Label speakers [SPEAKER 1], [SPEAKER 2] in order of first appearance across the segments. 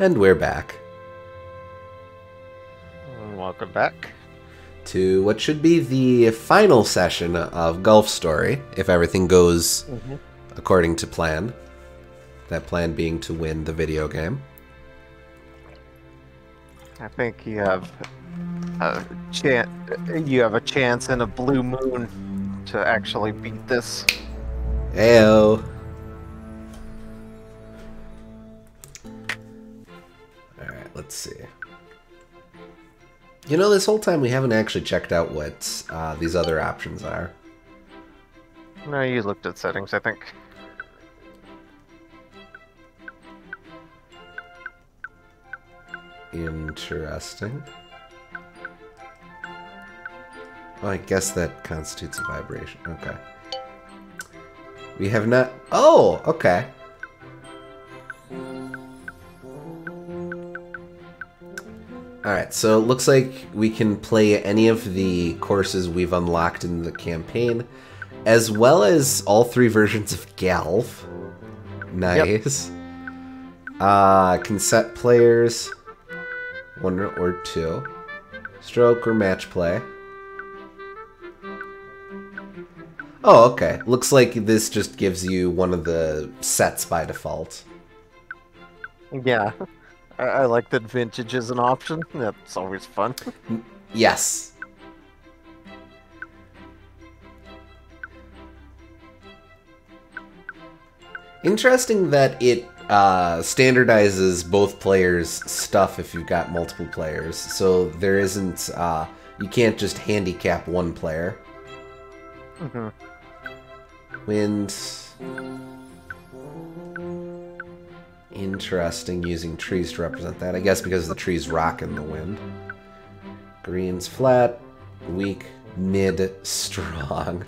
[SPEAKER 1] And we're back
[SPEAKER 2] Welcome back.
[SPEAKER 1] to what should be the final session of Golf Story, if everything goes mm-hmm. according to plan. That plan being to win the video game.
[SPEAKER 2] I think you have a chance. You have a chance in a blue moon to actually beat this.
[SPEAKER 1] Ayo. You know, this whole time we haven't actually checked out what uh, these other options are.
[SPEAKER 2] No, you looked at settings. I think.
[SPEAKER 1] Interesting. Well, I guess that constitutes a vibration. Okay. We have not. Oh, okay. Alright, so it looks like we can play any of the courses we've unlocked in the campaign, as well as all three versions of Galv. Nice. Uh, can set players one or two. Stroke or match play. Oh, okay. Looks like this just gives you one of the sets by default.
[SPEAKER 2] Yeah, I, I like that vintage is an option. That's always fun.
[SPEAKER 1] Yes. Interesting that it uh, standardizes both players' stuff if you've got multiple players. So there isn't, uh, you can't just handicap one player.
[SPEAKER 2] hmm
[SPEAKER 1] Wind. Interesting using trees to represent that. I guess because the trees rock in the wind. Green's flat, weak, mid, strong.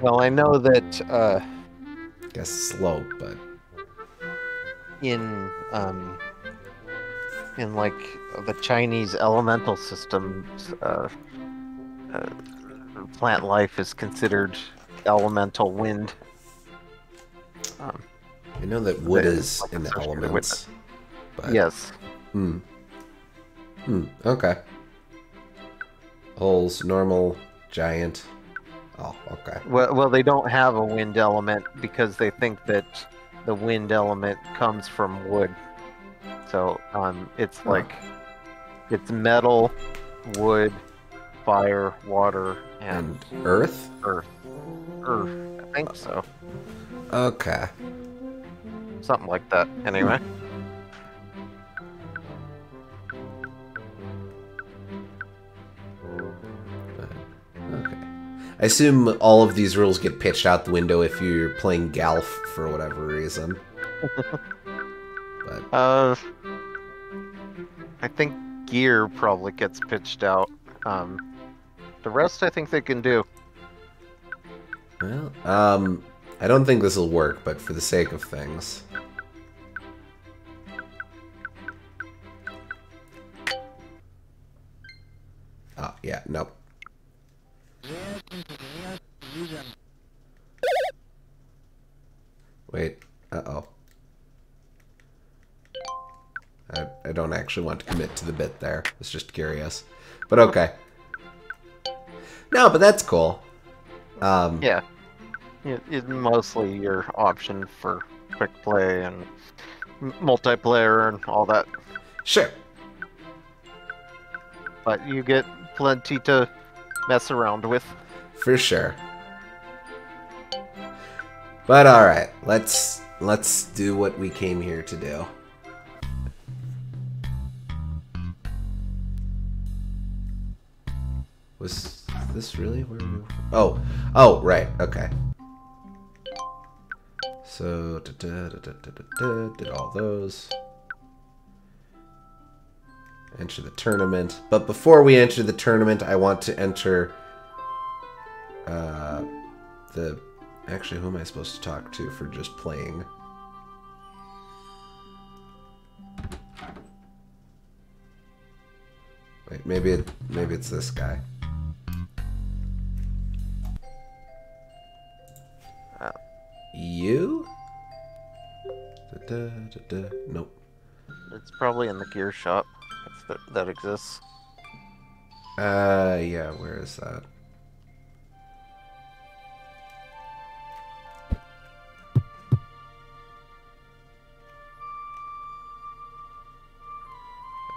[SPEAKER 2] Well, I know that uh,
[SPEAKER 1] guess slow, but
[SPEAKER 2] in um, in like the Chinese elemental systems, uh, uh, plant life is considered elemental wind. Um,
[SPEAKER 1] I know that wood is in the elements. But,
[SPEAKER 2] yes.
[SPEAKER 1] Hmm. Hmm. Okay. Holes, normal, giant. Oh, okay.
[SPEAKER 2] Well, well, they don't have a wind element because they think that the wind element comes from wood. So um, it's
[SPEAKER 1] Huh.
[SPEAKER 2] like it's metal, wood, fire, water, and
[SPEAKER 1] And Earth.
[SPEAKER 2] earth. Earth, I think so.
[SPEAKER 1] Okay.
[SPEAKER 2] Something like that. Anyway.
[SPEAKER 1] Okay. I assume all of these rules get pitched out the window if you're playing Galf for whatever reason. but
[SPEAKER 2] Uh, I think gear probably gets pitched out. Um, the rest, I think they can do.
[SPEAKER 1] well, um, I don't think this will work, but for the sake of things. Yeah, nope. Wait, uh-oh. I, I don't actually want to commit to the bit there. I was just curious. But okay. No, but that's cool. Um,
[SPEAKER 2] Yeah. It, it's mostly your option for quick play and multiplayer and all that.
[SPEAKER 1] Sure.
[SPEAKER 2] But you get plenty to mess around with.
[SPEAKER 1] For sure. But all right, let's let's do what we came here to do. Was this really where we Oh, oh, right. Okay. So da, da, da, did all those. Enter the tournament. But before we enter the tournament, I want to enter uh, the actually who am I supposed to talk to for just playing? Wait, maybe it maybe it's this guy. You? Da, da, da. Nope.
[SPEAKER 2] It's probably in the gear shop that, that exists.
[SPEAKER 1] Uh, yeah, where is that?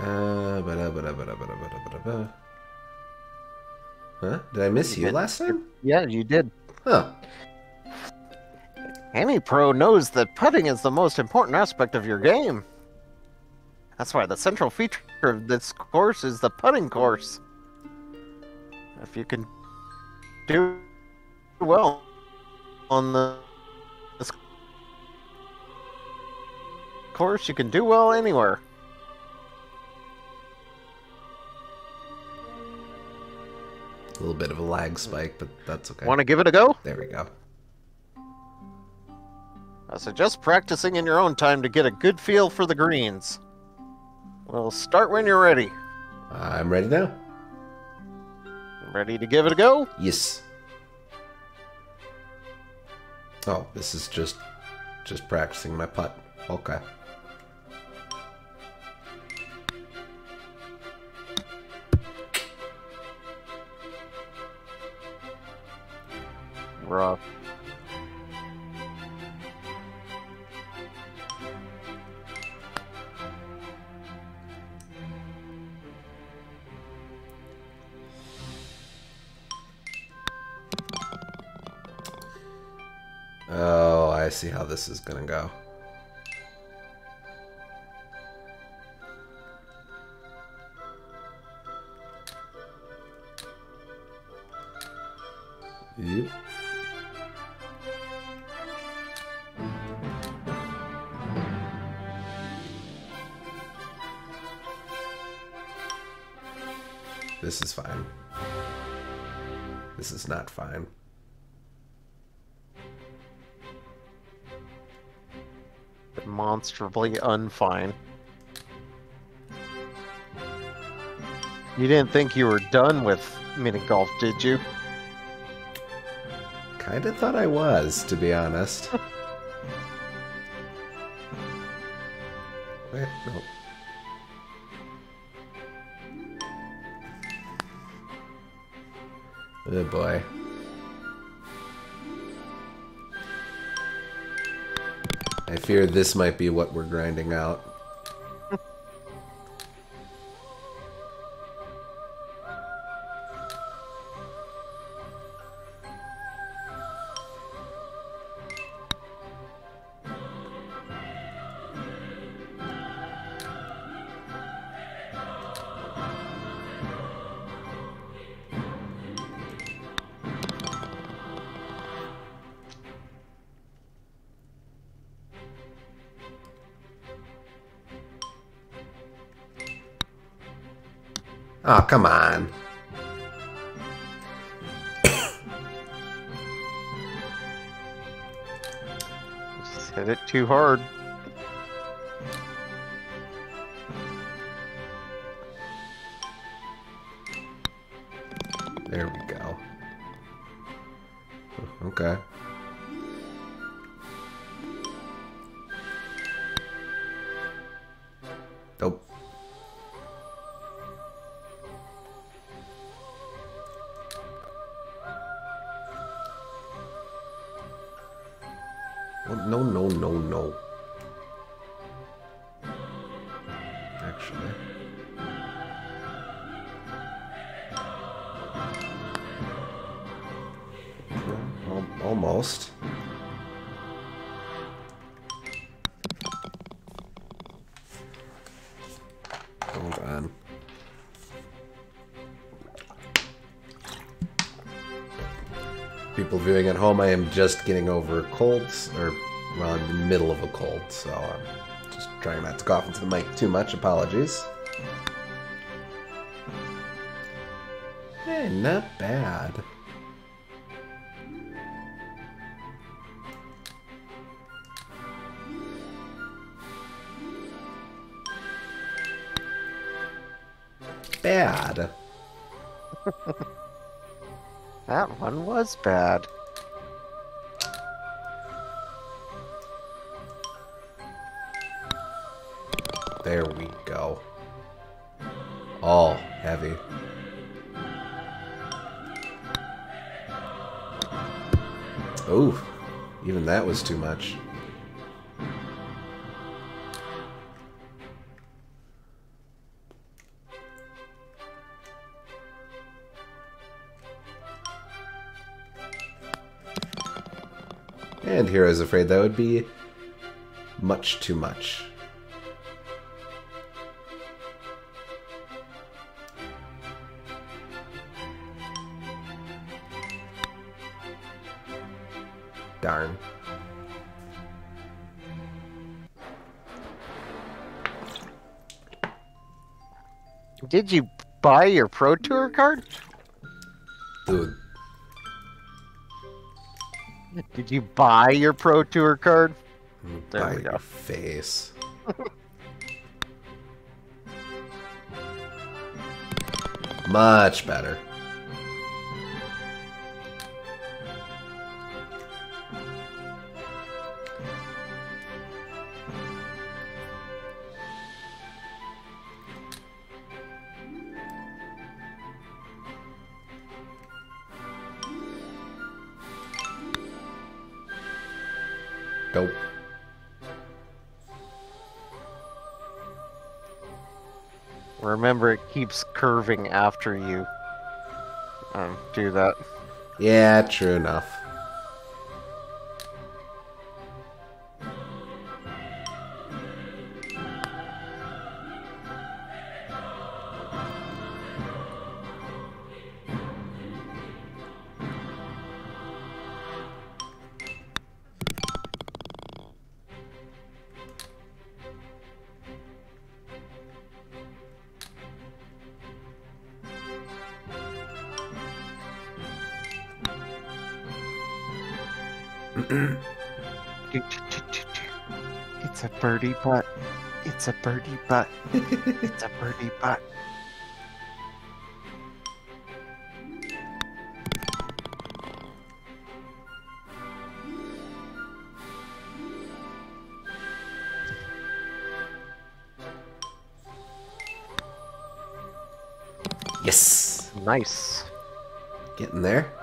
[SPEAKER 1] Uh, ba-da, ba-da, ba-da. Huh? Did I miss you
[SPEAKER 2] did.
[SPEAKER 1] last time?
[SPEAKER 2] Yeah, you did.
[SPEAKER 1] Huh.
[SPEAKER 2] Any pro knows that putting is the most important aspect of your game. That's why the central feature of this course is the putting course. If you can do well on the this course, you can do well anywhere.
[SPEAKER 1] A little bit of a lag spike, but that's okay.
[SPEAKER 2] Want to give it a go?
[SPEAKER 1] There we go.
[SPEAKER 2] I suggest practicing in your own time to get a good feel for the greens. We'll start when you're ready.
[SPEAKER 1] I'm ready now.
[SPEAKER 2] Ready to give it a go?
[SPEAKER 1] Yes. Oh, this is just just practicing my putt. Okay.
[SPEAKER 2] Rough.
[SPEAKER 1] I see how this is gonna go.
[SPEAKER 2] Unfine. You didn't think you were done with mini golf, did you?
[SPEAKER 1] Kinda thought I was, to be honest. This might be what we're grinding out.
[SPEAKER 2] Hard.
[SPEAKER 1] Home, I am just getting over colds, or well, I'm in the middle of a cold, so I'm just trying not to cough into the mic too much. Apologies. Hey, not bad. Bad.
[SPEAKER 2] That one was bad.
[SPEAKER 1] There we go. All heavy. Oh, even that was too much. And Hero's afraid that would be much too much. Darn.
[SPEAKER 2] Did you buy your Pro Tour card?
[SPEAKER 1] Dude,
[SPEAKER 2] Did you buy your Pro Tour card? There
[SPEAKER 1] by
[SPEAKER 2] we go.
[SPEAKER 1] face. Much better.
[SPEAKER 2] Keeps curving after you um, do that.
[SPEAKER 1] Yeah, true enough.
[SPEAKER 2] Butt. It's a birdie putt. it's a birdie putt.
[SPEAKER 1] Yes!
[SPEAKER 2] Nice.
[SPEAKER 1] Getting there.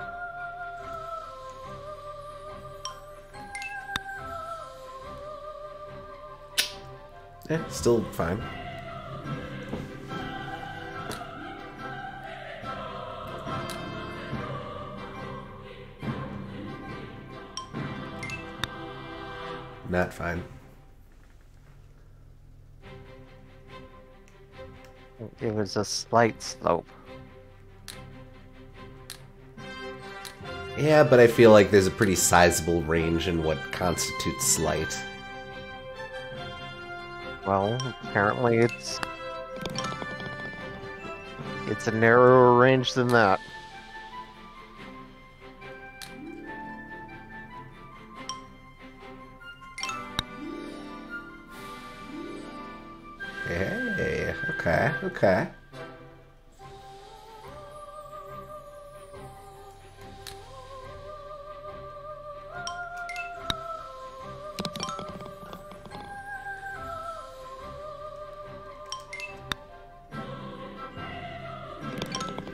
[SPEAKER 1] Still fine. Not fine.
[SPEAKER 2] It was a slight slope.
[SPEAKER 1] Yeah, but I feel like there's a pretty sizable range in what constitutes slight.
[SPEAKER 2] Well, apparently it's it's a narrower range than that.
[SPEAKER 1] Hey, okay, okay.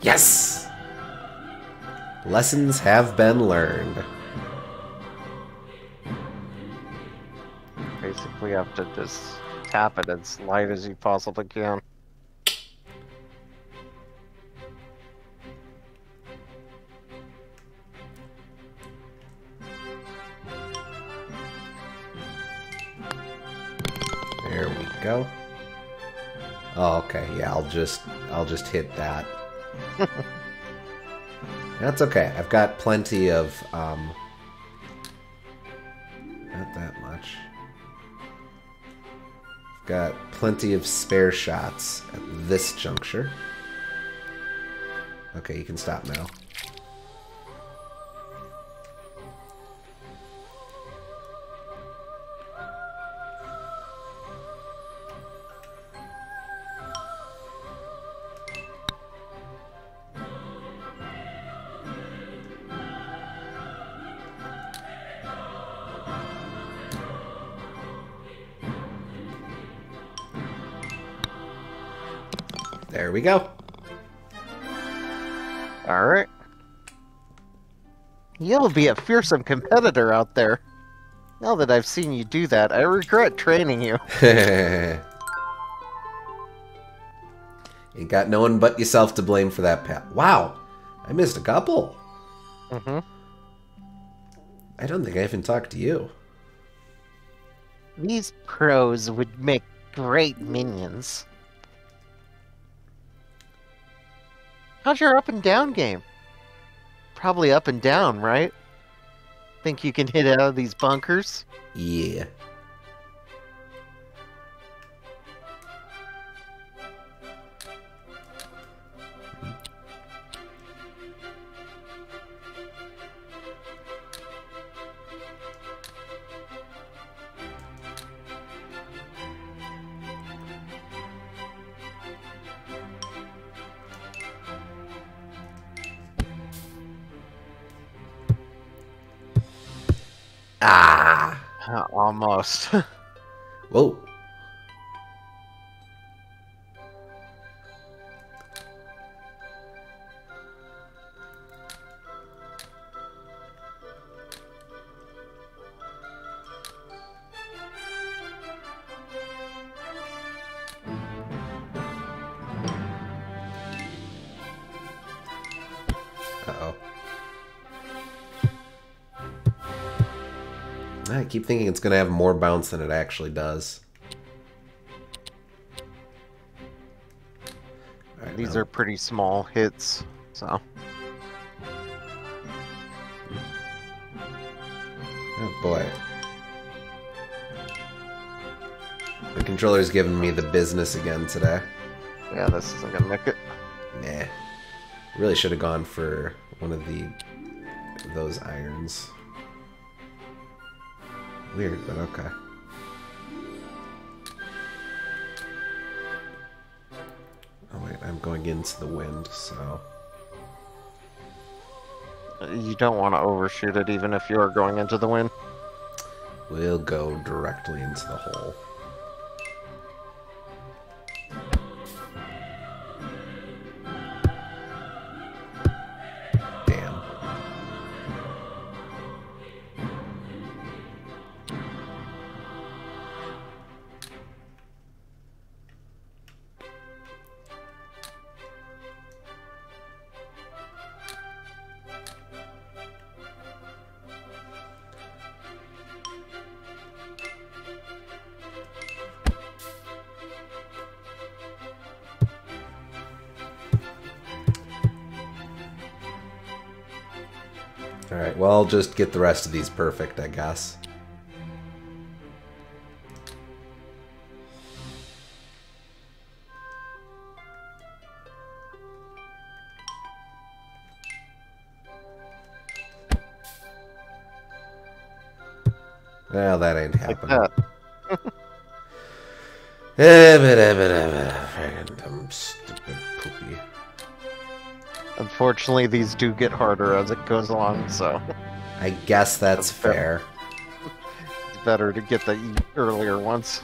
[SPEAKER 1] Yes! Lessons have been learned.
[SPEAKER 2] Basically, you have to just tap it as light as you possibly can.
[SPEAKER 1] There we go. Oh, okay. Yeah, I'll just I'll just hit that. That's okay. I've got plenty of um not that much. I've got plenty of spare shots at this juncture. Okay, you can stop now. There we go.
[SPEAKER 2] All right. You'll be a fearsome competitor out there. Now that I've seen you do that, I regret training you.
[SPEAKER 1] Ain't got no one but yourself to blame for that, Pat. Wow, I missed a couple.
[SPEAKER 2] Mm-hmm.
[SPEAKER 1] I don't think I even talked to you.
[SPEAKER 2] These pros would make great minions. How's your up and down game? Probably up and down, right? Think you can hit out of these bunkers?
[SPEAKER 1] Yeah.
[SPEAKER 2] Almost.
[SPEAKER 1] Whoa. I keep thinking it's going to have more bounce than it actually does.
[SPEAKER 2] These are pretty small hits, so.
[SPEAKER 1] Oh boy. The controller's giving me the business again today.
[SPEAKER 2] Yeah, this isn't gonna make it.
[SPEAKER 1] Nah. Really should have gone for one of the those irons. Weird, but okay. Oh wait, I'm going into the wind, so
[SPEAKER 2] You don't want to overshoot it, even if you are going into the wind.
[SPEAKER 1] we'll go directly into the hole. Just get the rest of these perfect, I guess. Well, that ain't
[SPEAKER 2] Like
[SPEAKER 1] happening.
[SPEAKER 2] that.
[SPEAKER 1] Dumb, stupid poopy.
[SPEAKER 2] Unfortunately, these do get harder as it goes along, so
[SPEAKER 1] I guess that's
[SPEAKER 2] fair. it's better to get the earlier ones.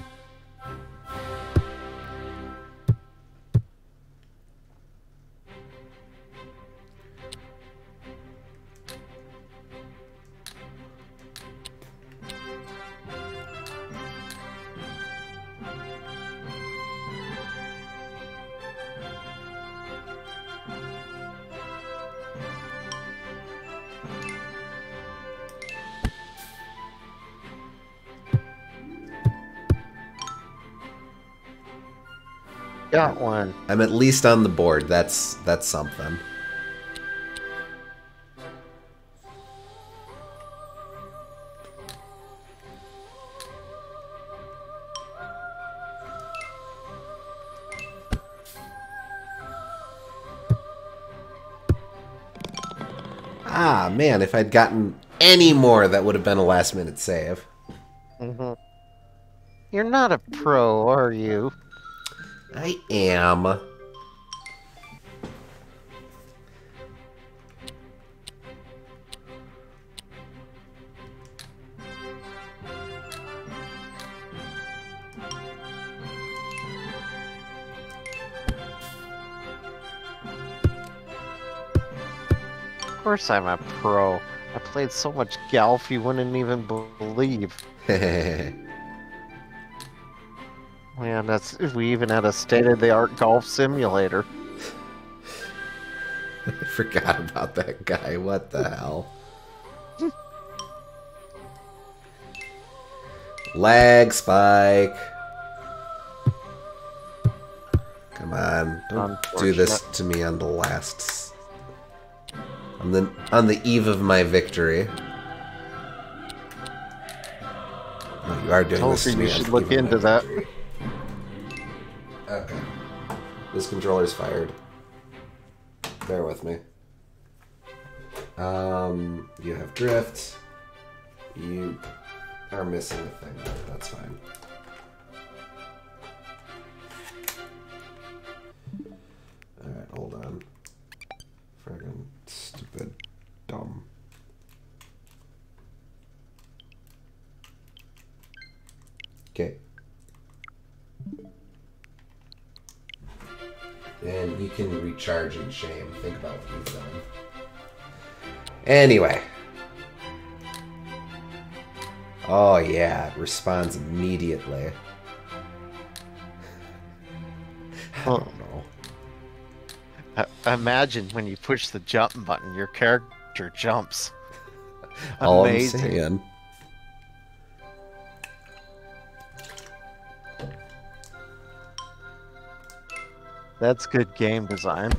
[SPEAKER 1] I'm at least on the board. That's that's something. Ah, man, if I'd gotten any more, that would have been a last minute save.
[SPEAKER 2] hmm You're not a pro, are you?
[SPEAKER 1] I am.
[SPEAKER 2] Of course I'm a pro. I played so much golf you wouldn't even believe. Man, that's we even had a state-of-the-art golf simulator.
[SPEAKER 1] I forgot about that guy. What the hell? Lag spike. Come on, don't do this to me on the last, on the on the eve of my victory. Oh, you are doing this
[SPEAKER 2] you
[SPEAKER 1] to me.
[SPEAKER 2] you should look into that.
[SPEAKER 1] victory. Okay, this controller's fired. Bear with me. Um, you have drift. You are missing a thing, but that's fine. Alright, hold on. Friggin' stupid, dumb. Okay. And you can recharge in shame. Think about what you've done. Anyway. Oh yeah, it responds immediately. I don't know.
[SPEAKER 2] I- Imagine when you push the jump button, your character jumps.
[SPEAKER 1] All I'm
[SPEAKER 2] Amazing.
[SPEAKER 1] saying.
[SPEAKER 2] That's good game design.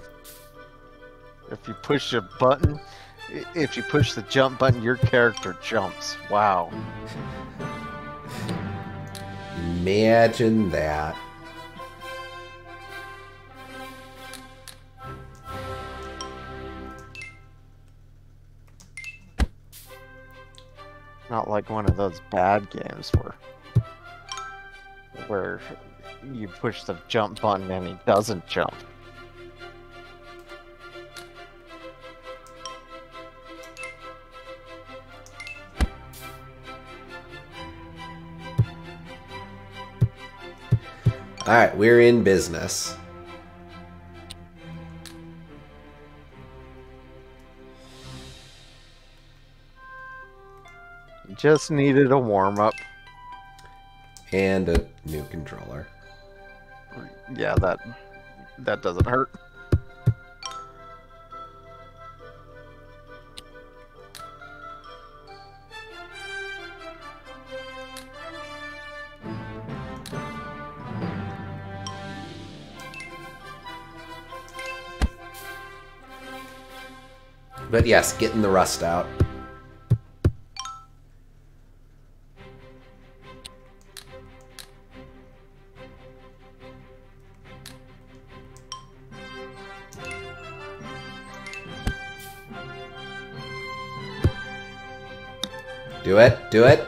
[SPEAKER 2] If you push a button, if you push the jump button, your character jumps. Wow.
[SPEAKER 1] Imagine that.
[SPEAKER 2] Not like one of those bad games where where you push the jump button and he doesn't jump.
[SPEAKER 1] Alright, we're in business.
[SPEAKER 2] Just needed a warm up.
[SPEAKER 1] And a new controller.
[SPEAKER 2] Yeah, that that doesn't hurt.
[SPEAKER 1] But yes, getting the rust out. Do it.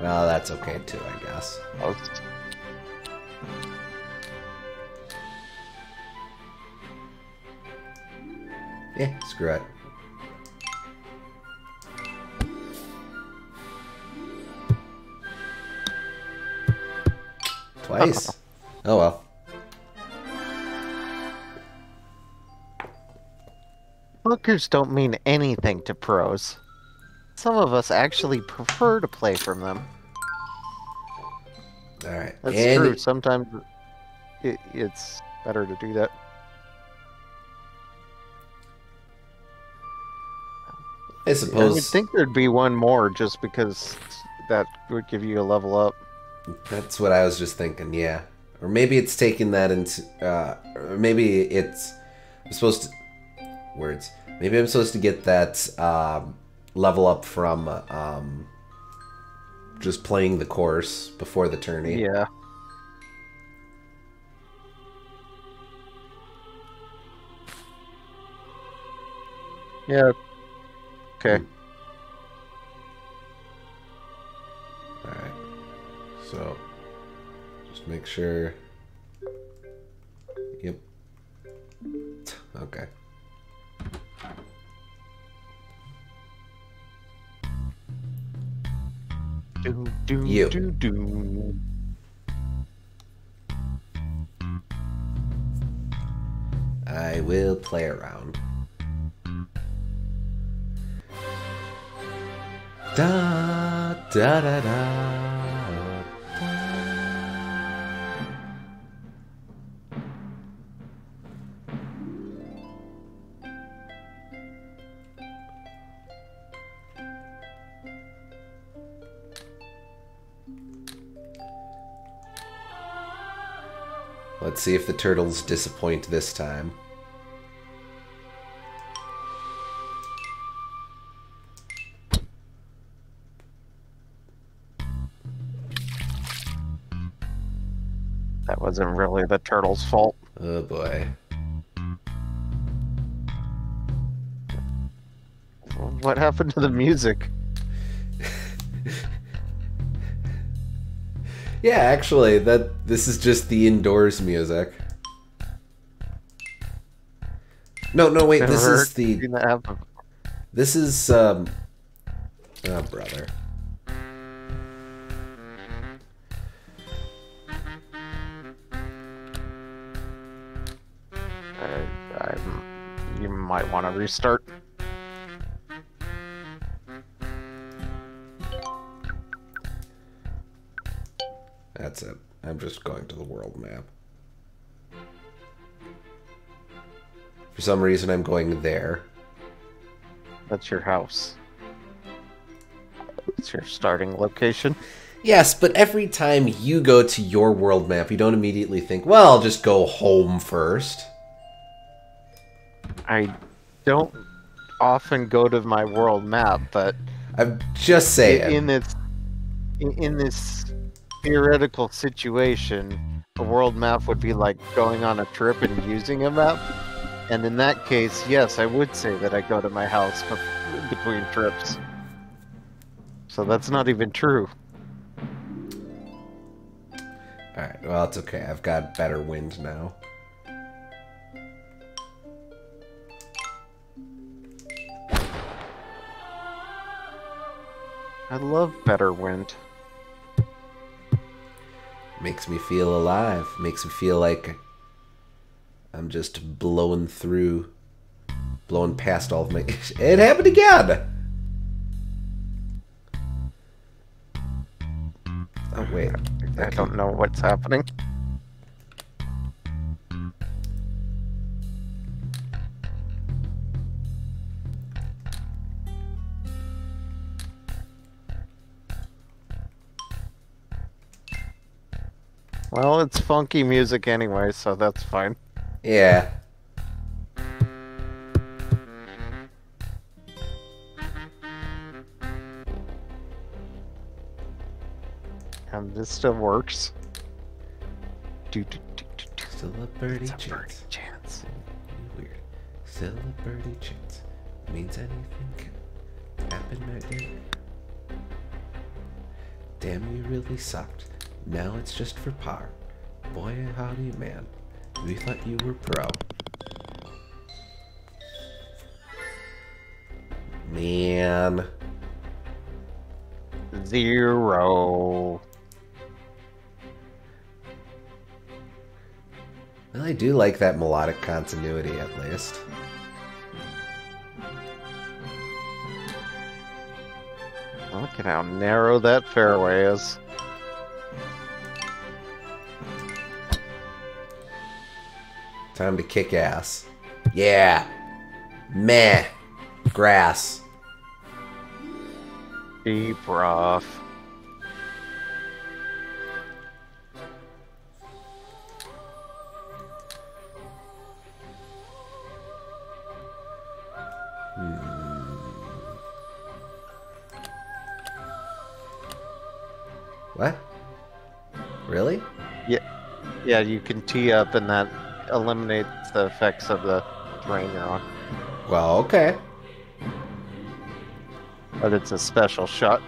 [SPEAKER 1] Well, that's okay too, I guess. Yeah, screw it. Twice. Oh well.
[SPEAKER 2] Hookers don't mean anything to pros. Some of us actually prefer to play from them.
[SPEAKER 1] All right.
[SPEAKER 2] That's
[SPEAKER 1] and
[SPEAKER 2] true. Sometimes it, it's better to do that.
[SPEAKER 1] I suppose.
[SPEAKER 2] I would think there'd be one more just because that would give you a level up.
[SPEAKER 1] that's what I was just thinking. Yeah, or maybe it's taking that into, uh, or maybe it's I'm supposed to words. Maybe I'm supposed to get that um, level up from um, just playing the course before the tourney.
[SPEAKER 2] Yeah. Yeah. Okay.
[SPEAKER 1] Alright. So, just make sure. Yep. Okay.
[SPEAKER 2] Do, do,
[SPEAKER 1] you.
[SPEAKER 2] Do, do.
[SPEAKER 1] I will play around. Da da da da. Let's see if the turtles disappoint this time.
[SPEAKER 2] That wasn't really the turtle's fault.
[SPEAKER 1] Oh boy.
[SPEAKER 2] What happened to the music?
[SPEAKER 1] Yeah, actually, that this is just the indoors music. No, no, wait.
[SPEAKER 2] Never
[SPEAKER 1] This is the.
[SPEAKER 2] seen that happen.
[SPEAKER 1] This is um. Oh, brother.
[SPEAKER 2] Uh, you might want to restart.
[SPEAKER 1] The world map. For some reason, I'm going there.
[SPEAKER 2] That's your house. It's your starting location.
[SPEAKER 1] Yes, but every time you go to your world map, you don't immediately think, well, I'll just go home first.
[SPEAKER 2] I don't often go to my world map, but
[SPEAKER 1] I'm just saying.
[SPEAKER 2] in this in, in this theoretical situation, a world map would be like going on a trip and using a map. And in that case, yes, I would say that I go to my house between trips. So that's not even true.
[SPEAKER 1] Alright, well, it's okay. I've got better wind now.
[SPEAKER 2] I love better wind.
[SPEAKER 1] Makes me feel alive. Makes me feel like I'm just blowing through, blowing past all of my. It happened again! Oh, wait.
[SPEAKER 2] I don't know what's happening. Well, it's funky music anyway, so that's fine.
[SPEAKER 1] Yeah.
[SPEAKER 2] And this still works. Do, do, do, do.
[SPEAKER 1] Still a birdie
[SPEAKER 2] It's a
[SPEAKER 1] chance.
[SPEAKER 2] birdie chance.
[SPEAKER 1] Weird. Still a birdie chance. Means anything can happen, my dear. Damn, you really sucked. Now it's just for par. Boy, howdy, man. We thought you were pro. Man.
[SPEAKER 2] Zero.
[SPEAKER 1] Well, I do like that melodic continuity at least.
[SPEAKER 2] Look at how narrow that fairway is.
[SPEAKER 1] Time to kick ass. Yeah. Meh. Grass.
[SPEAKER 2] Deep rough. Hmm.
[SPEAKER 1] What? Really?
[SPEAKER 2] Yeah, Yeah, you can tee up in that eliminates the effects of the terrain you're on.
[SPEAKER 1] Well, okay.
[SPEAKER 2] But it's a special shot.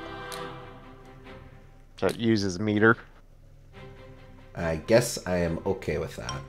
[SPEAKER 2] So it uses meter.
[SPEAKER 1] I guess I am okay with that.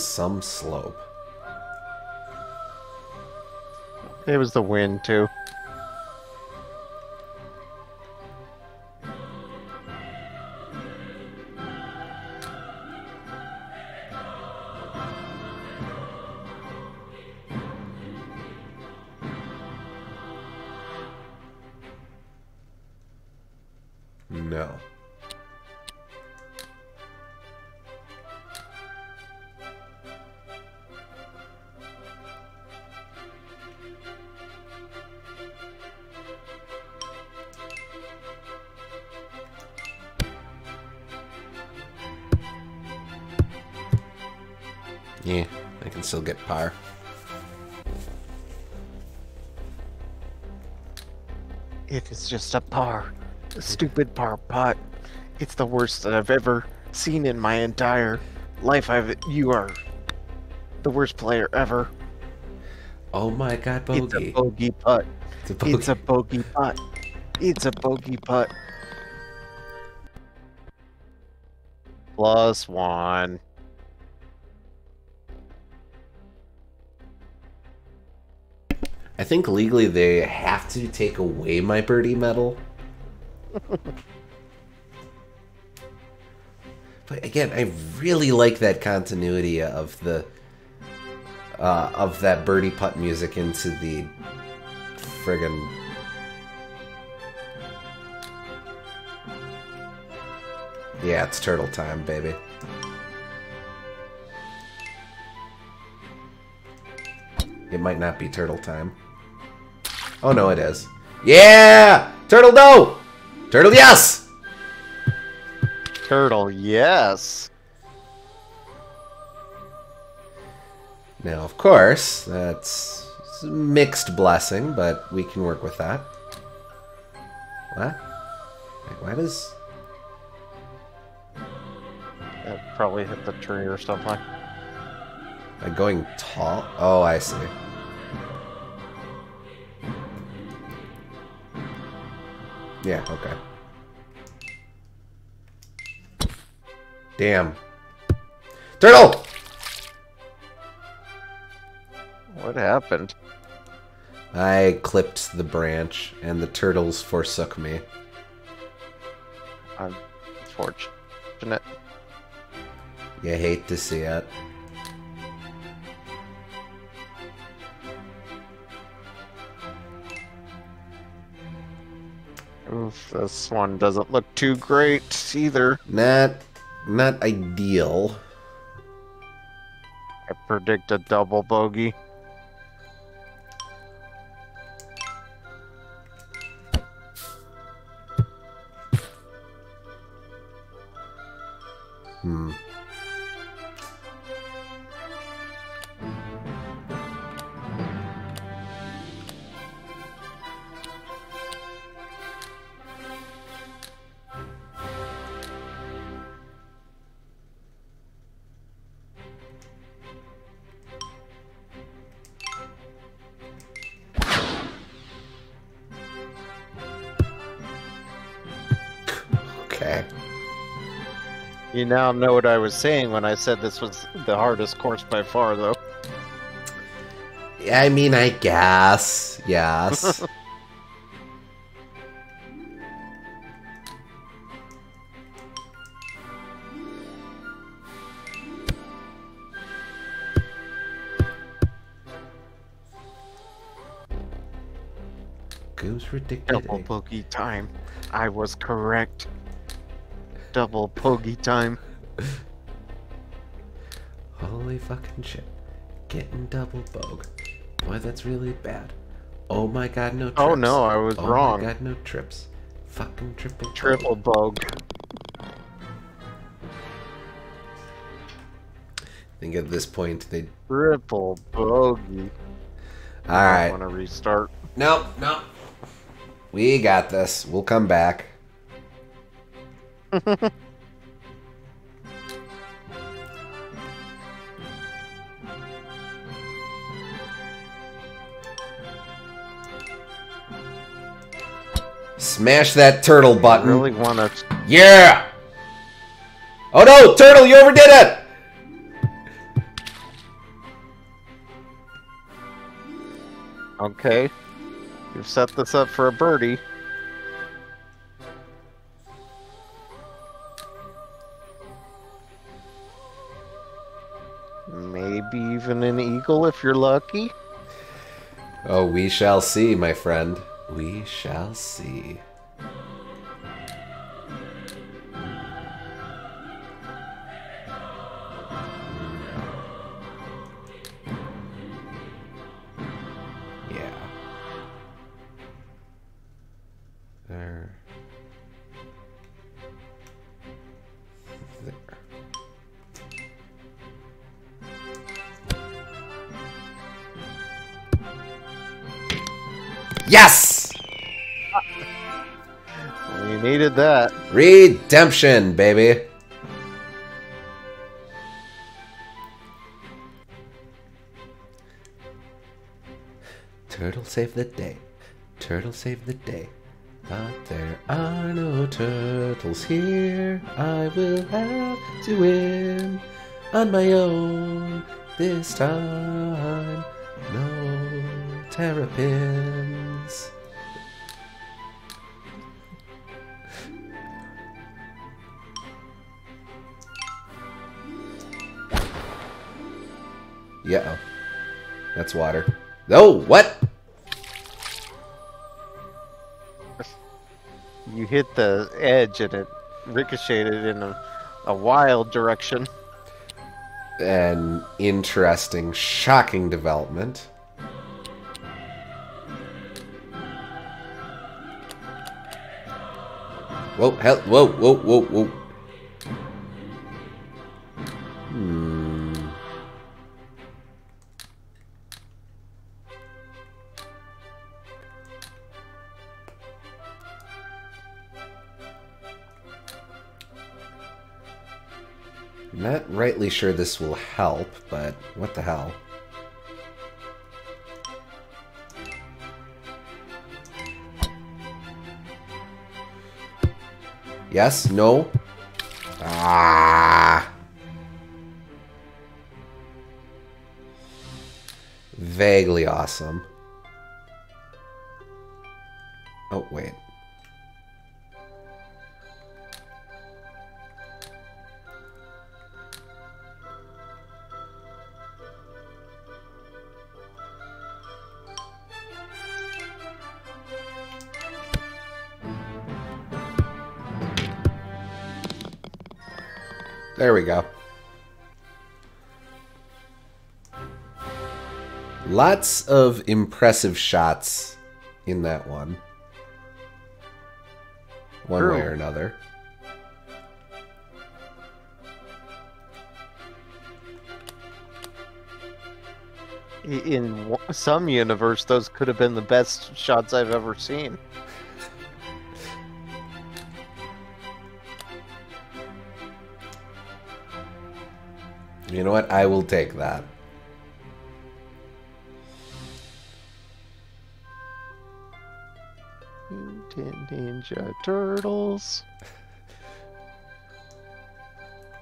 [SPEAKER 1] Is some slope.
[SPEAKER 2] It was the wind too. Just a par. A stupid par putt. It's the worst that I've ever seen in my entire life. I've you are the worst player ever.
[SPEAKER 1] Oh my god, bogey.
[SPEAKER 2] It's a
[SPEAKER 1] bogey.
[SPEAKER 2] bogey putt.
[SPEAKER 1] It's a bogey.
[SPEAKER 2] It's a bogey putt. It's a bogey putt. Plus one.
[SPEAKER 1] I think legally they have to take away my birdie medal. but again, I really like that continuity of the uh, of that birdie putt music into the friggin' Yeah, it's turtle time, baby. It might not be turtle time. Oh no, it is. Yeah! Turtle no! Turtle yes!
[SPEAKER 2] Turtle, yes.
[SPEAKER 1] Now, of course, that's a mixed blessing, but we can work with that. What? Wait, why does...
[SPEAKER 2] That probably hit the tree or something.
[SPEAKER 1] Like going tall? Oh, I see. Yeah, okay. Damn. Turtle!
[SPEAKER 2] What happened?
[SPEAKER 1] I clipped the branch, and the turtles forsook me.
[SPEAKER 2] Unfortunate.
[SPEAKER 1] You hate to see it.
[SPEAKER 2] This one doesn't look too great either.
[SPEAKER 1] Not, not ideal.
[SPEAKER 2] I predict a double bogey. Now know what I was saying when I said this was the hardest course by far, though.
[SPEAKER 1] I mean, I guess. Yes. Goose
[SPEAKER 2] Double
[SPEAKER 1] ridiculous.
[SPEAKER 2] bogey time. I was correct. Double bogey time.
[SPEAKER 1] Holy fucking shit. Getting double bogue. Boy, that's really bad. Oh my god, no oh, trips.
[SPEAKER 2] Oh no, I was
[SPEAKER 1] oh
[SPEAKER 2] wrong.
[SPEAKER 1] my god, no trips. Fucking triple.
[SPEAKER 2] Triple bogue.
[SPEAKER 1] I think at this point they.
[SPEAKER 2] Triple bogey.
[SPEAKER 1] All right.
[SPEAKER 2] I want to restart.
[SPEAKER 1] Nope, nope. We got this. We'll come back. Smash that turtle button.
[SPEAKER 2] I really want to.
[SPEAKER 1] Yeah! Oh no, turtle, you overdid it!
[SPEAKER 2] Okay. You've set this up for a birdie. If you're lucky.
[SPEAKER 1] Oh, we shall see, my friend. We shall see. Yes!
[SPEAKER 2] We needed that.
[SPEAKER 1] Redemption, baby. Turtle save the day. Turtle save the day. But there are no turtles here. I will have to win on my own this time. No terrapins. Yeah. That's water. Oh, what?
[SPEAKER 2] You hit the edge and it ricocheted in a, a wild direction.
[SPEAKER 1] An interesting, shocking development. Whoa, hell, whoa, whoa, whoa, whoa. Hmm. Not rightly sure this will help, but what the hell. Yes? No? Ah. Vaguely awesome. Oh, wait. There we go. Lots of impressive shots in that one. One way or another.
[SPEAKER 2] In some universe, those could have been the best shots I've ever seen.
[SPEAKER 1] You know what? I will take that.
[SPEAKER 2] Ninja Turtles.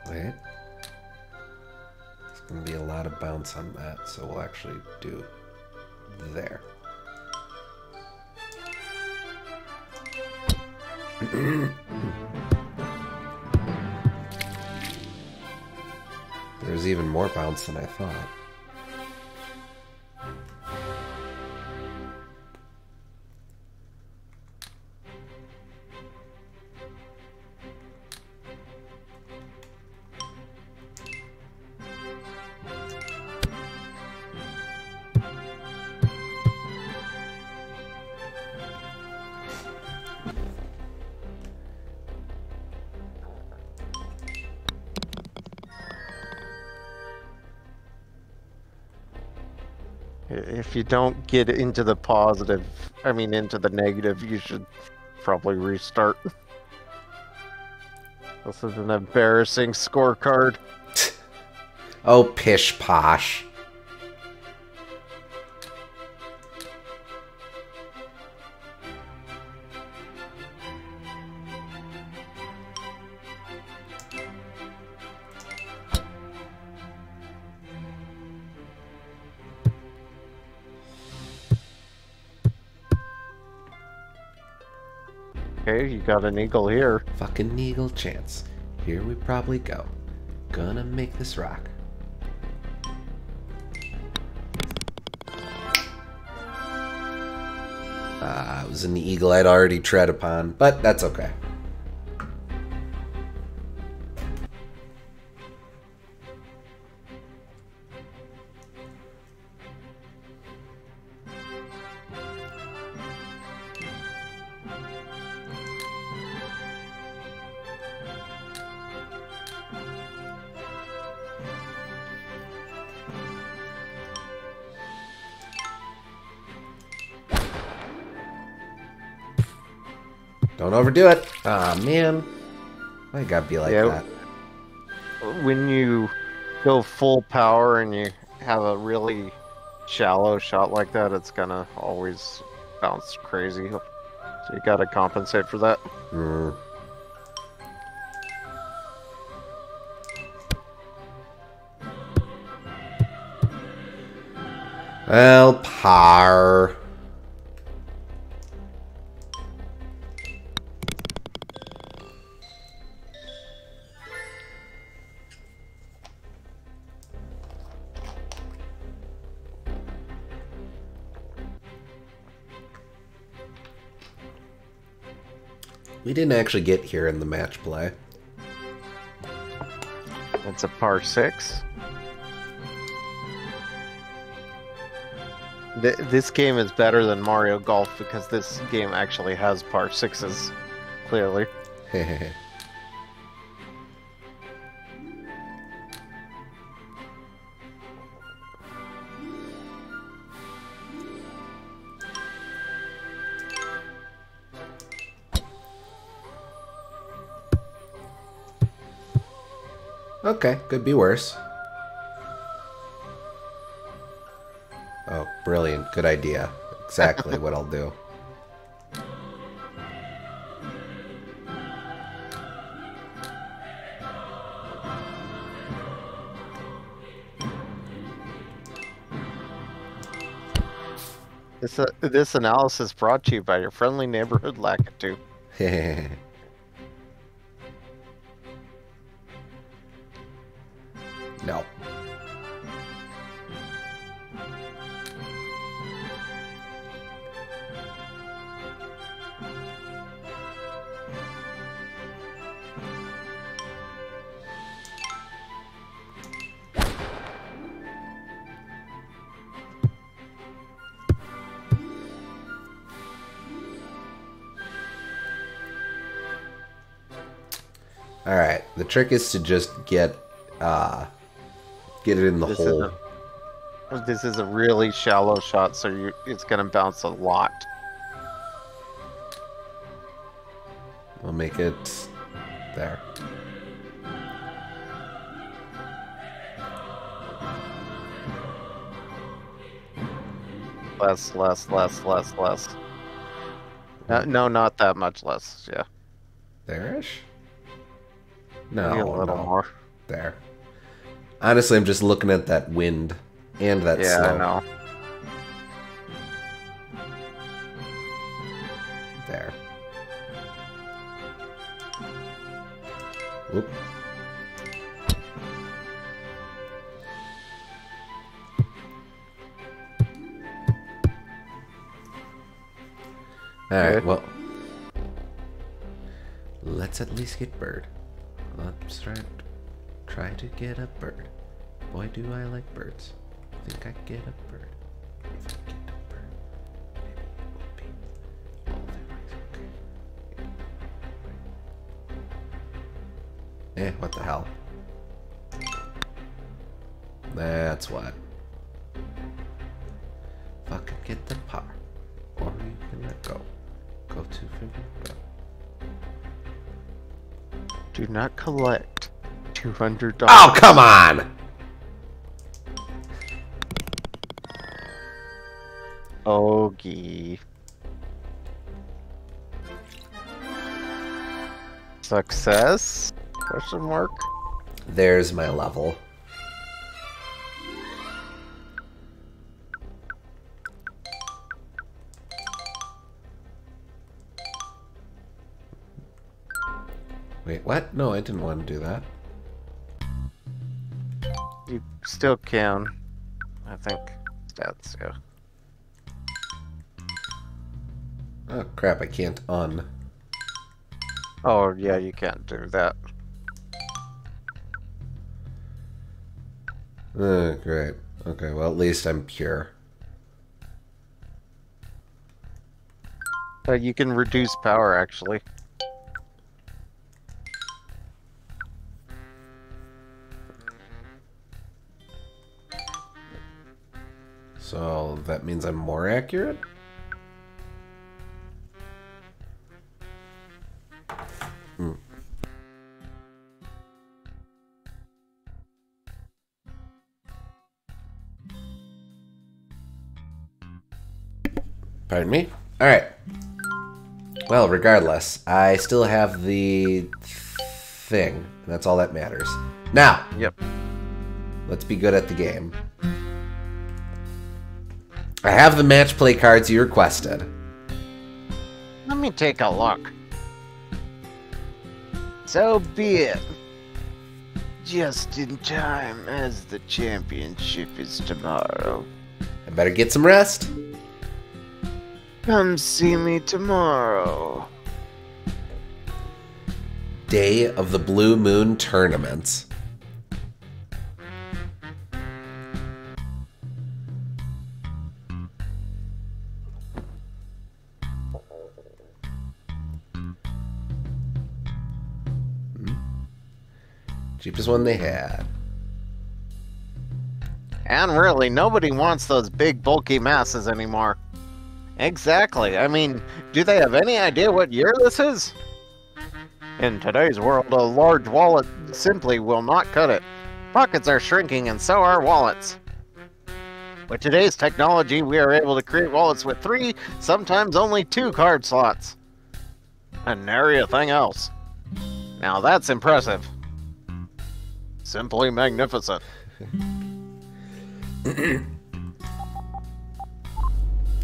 [SPEAKER 1] Wait. There's going to be a lot of bounce on that, so we'll actually do there. There's even more bounce than I thought.
[SPEAKER 2] If you don't get into the positive, I mean into the negative, you should probably restart. This is an embarrassing scorecard.
[SPEAKER 1] Oh, pish posh.
[SPEAKER 2] Okay, you got an eagle here.
[SPEAKER 1] Fucking eagle chance. Here we probably go. Gonna make this rock. Ah, it was an eagle I'd already tread upon, but that's okay. Don't it. Ah, man. Why you gotta be like
[SPEAKER 2] Yeah.
[SPEAKER 1] that?
[SPEAKER 2] When you go full power and you have a really shallow shot like that, it's gonna always bounce crazy. So you gotta compensate for that.
[SPEAKER 1] Mm. Well, par. Didn't actually get here in the match play.
[SPEAKER 2] It's a par six. Th- this game is better than Mario Golf because this game actually has par sixes, clearly.
[SPEAKER 1] okay, could be worse. Oh, brilliant. Good idea. Exactly what I'll do.
[SPEAKER 2] This uh, this analysis brought to you by your friendly neighborhood Lakitu.
[SPEAKER 1] no. All right. The trick is to just get uh get it in the
[SPEAKER 2] This
[SPEAKER 1] hole.
[SPEAKER 2] is a this is a really shallow shot, so you it's gonna bounce a lot.
[SPEAKER 1] We'll make it there.
[SPEAKER 2] Less, less, less, less, less. No, no, not that much less. Yeah,
[SPEAKER 1] There-ish?
[SPEAKER 2] maybe
[SPEAKER 1] No,
[SPEAKER 2] a little
[SPEAKER 1] no.
[SPEAKER 2] more.
[SPEAKER 1] There. Honestly, I'm just looking at that wind and that snow.
[SPEAKER 2] Yeah,
[SPEAKER 1] slope.
[SPEAKER 2] I know.
[SPEAKER 1] There. Whoop. Alright,
[SPEAKER 2] Okay.
[SPEAKER 1] well. Let's at least get bird. Let's try, try to get a bird. Boy, do I like birds. Think I get a bird. I get a bird. Eh, what the hell? That's what. Fucking get the par. Or you can let go. Go to finger.
[SPEAKER 2] Do not collect two hundred
[SPEAKER 1] Oh,
[SPEAKER 2] dollars.
[SPEAKER 1] come on!
[SPEAKER 2] Ogie. Success? Question mark.
[SPEAKER 1] There's my level. Wait, what? No, I didn't want to do that.
[SPEAKER 2] You still can. I think. Stats, yeah.
[SPEAKER 1] Oh crap, I can't un.
[SPEAKER 2] Oh, yeah, you can't do that.
[SPEAKER 1] Uh, great. Okay, well at least I'm pure.
[SPEAKER 2] Uh, you can reduce power, actually.
[SPEAKER 1] So that means I'm more accurate? Hmm. Pardon me? Alright. Well, regardless, I still have the thing. And that's all that matters. Now,
[SPEAKER 2] Yep.
[SPEAKER 1] let's be good at the game. I have the match play cards you requested.
[SPEAKER 2] Let me take a look. So be it. Just in time, as the championship is tomorrow.
[SPEAKER 1] I better get some rest.
[SPEAKER 2] Come see me tomorrow.
[SPEAKER 1] Day of the Blue Moon Tournaments. Cheapest one they had.
[SPEAKER 2] And really, nobody wants those big, bulky masses anymore. Exactly. I mean, do they have any idea what year this is? In today's world, a large wallet simply will not cut it. Pockets are shrinking, and so are wallets. With today's technology, we are able to create wallets with three, sometimes only two card slots. And nary a thing else. Now that's impressive. Simply magnificent.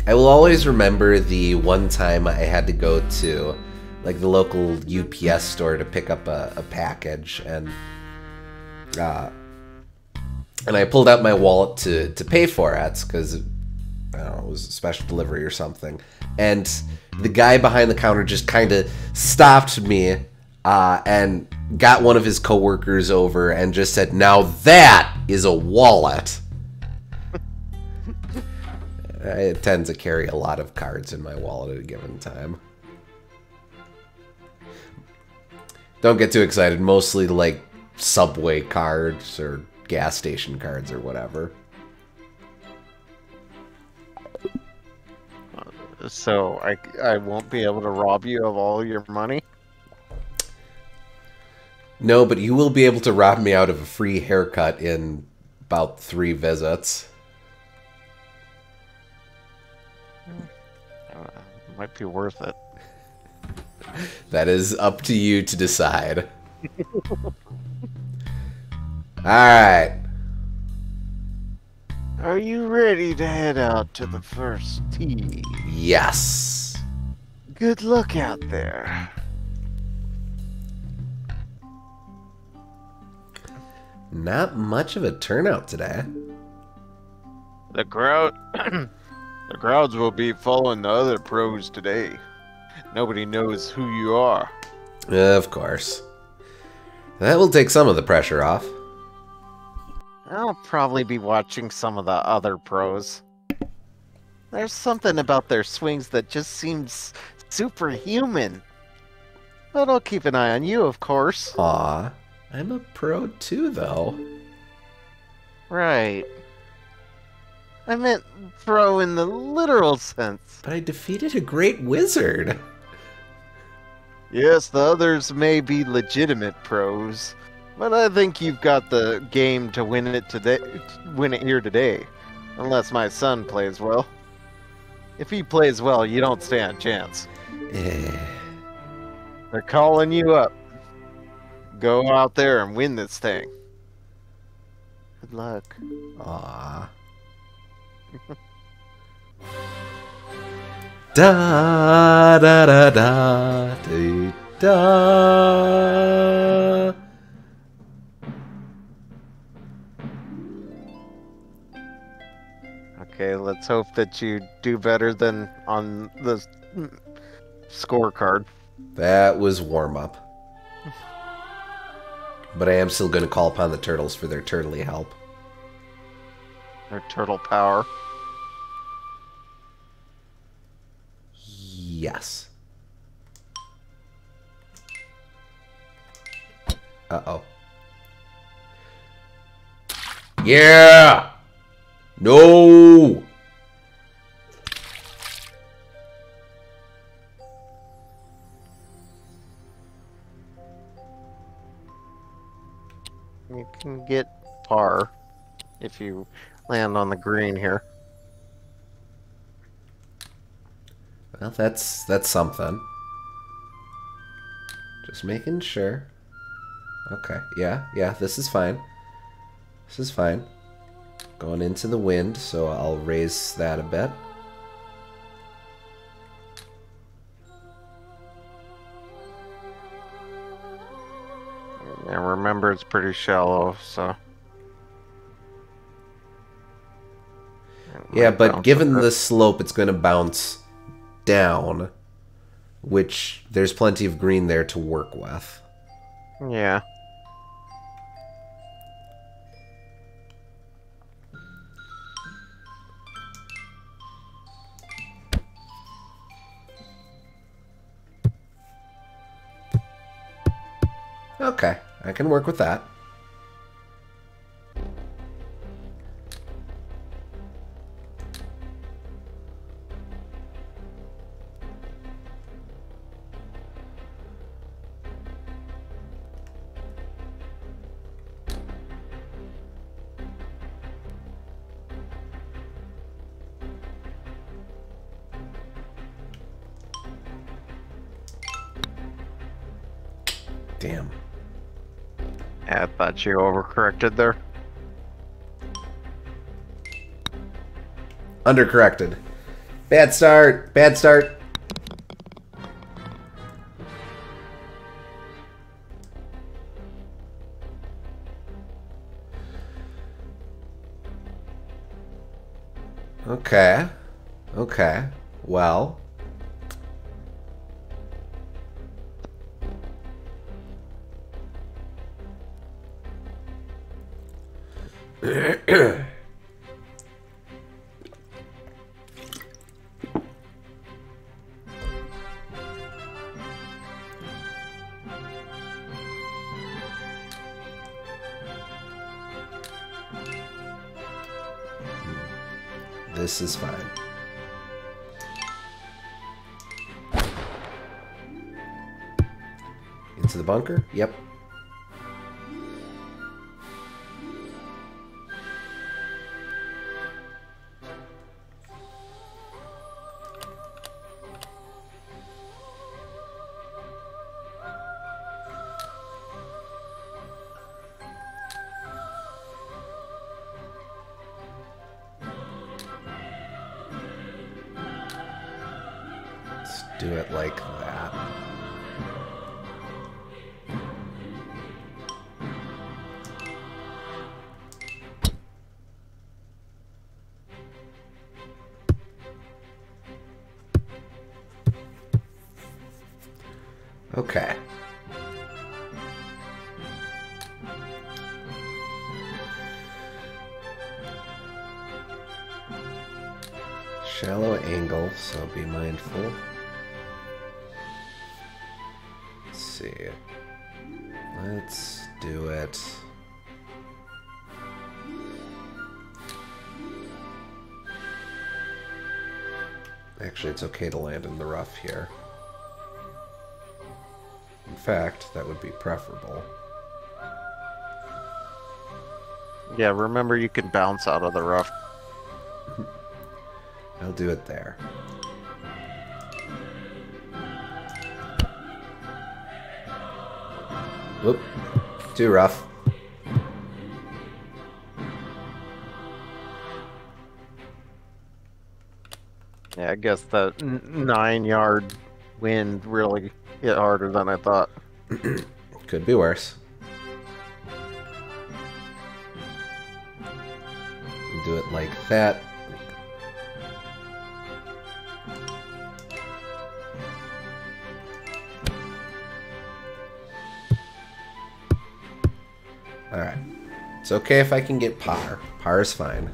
[SPEAKER 1] I will always remember the one time I had to go to like the local UPS store to pick up a, a package and uh and I pulled out my wallet to to pay for it because I don't know, it was a special delivery or something. And the guy behind the counter just kind of stopped me uh, and got one of his coworkers over and just said, "Now that is a wallet." I tend to carry a lot of cards in my wallet at a given time. Don't get too excited. Mostly like subway cards or gas station cards or whatever.
[SPEAKER 2] So I, I won't be able to rob you of all your money?
[SPEAKER 1] No, but you will be able to rob me out of a free haircut in about three visits.
[SPEAKER 2] Uh, might be worth it.
[SPEAKER 1] That is up to you to decide. Alright.
[SPEAKER 2] Are you ready to head out to the first tee?
[SPEAKER 1] Yes.
[SPEAKER 2] Good luck out there.
[SPEAKER 1] Not much of a turnout today.
[SPEAKER 2] The crowd, the crowds will be following the other pros today. Nobody knows who you are.
[SPEAKER 1] Of course. That will take some of the pressure off.
[SPEAKER 2] I'll probably be watching some of the other pros. There's something about their swings that just seems superhuman. But I'll keep an eye on you, of course.
[SPEAKER 1] Aw, I'm a pro too, though.
[SPEAKER 2] Right. I meant pro in the literal sense.
[SPEAKER 1] But I defeated a great wizard.
[SPEAKER 2] Yes, the others may be legitimate pros, but I think you've got the game to win it today. Win it here today, unless my son plays well. If he plays well, you don't stand a chance.
[SPEAKER 1] Eh,
[SPEAKER 2] They're calling you up. Go out there and win this thing. Good luck.
[SPEAKER 1] Aw. da da da da da da da.
[SPEAKER 2] Okay, let's hope that you do better than on the scorecard.
[SPEAKER 1] That was warm up. But I am still going to call upon the turtles for their turtly help.
[SPEAKER 2] Their turtle power.
[SPEAKER 1] Yes. Uh oh. Yeah! No!
[SPEAKER 2] Can get par if you land on the green here.
[SPEAKER 1] Well, that's that's something. Just making sure. Okay, yeah, yeah, this is fine. This is fine. Going into the wind, so I'll raise that a bit.
[SPEAKER 2] And remember, it's pretty shallow, so.
[SPEAKER 1] Yeah, but given the slope, it's going to bounce down, which there's plenty of green there to work with.
[SPEAKER 2] Yeah.
[SPEAKER 1] Okay, I can work with that. Damn.
[SPEAKER 2] I thought you overcorrected there.
[SPEAKER 1] Undercorrected. Bad start. Bad start. It's okay to land in the rough here. In fact, that would be preferable.
[SPEAKER 2] Yeah, remember you can bounce out of the rough.
[SPEAKER 1] I'll do it there. Whoop. Too rough.
[SPEAKER 2] Guess the n- nine yard wind really hit harder than I thought.
[SPEAKER 1] Could be worse. Do it like that. Alright. It's okay if I can get par. Par is fine.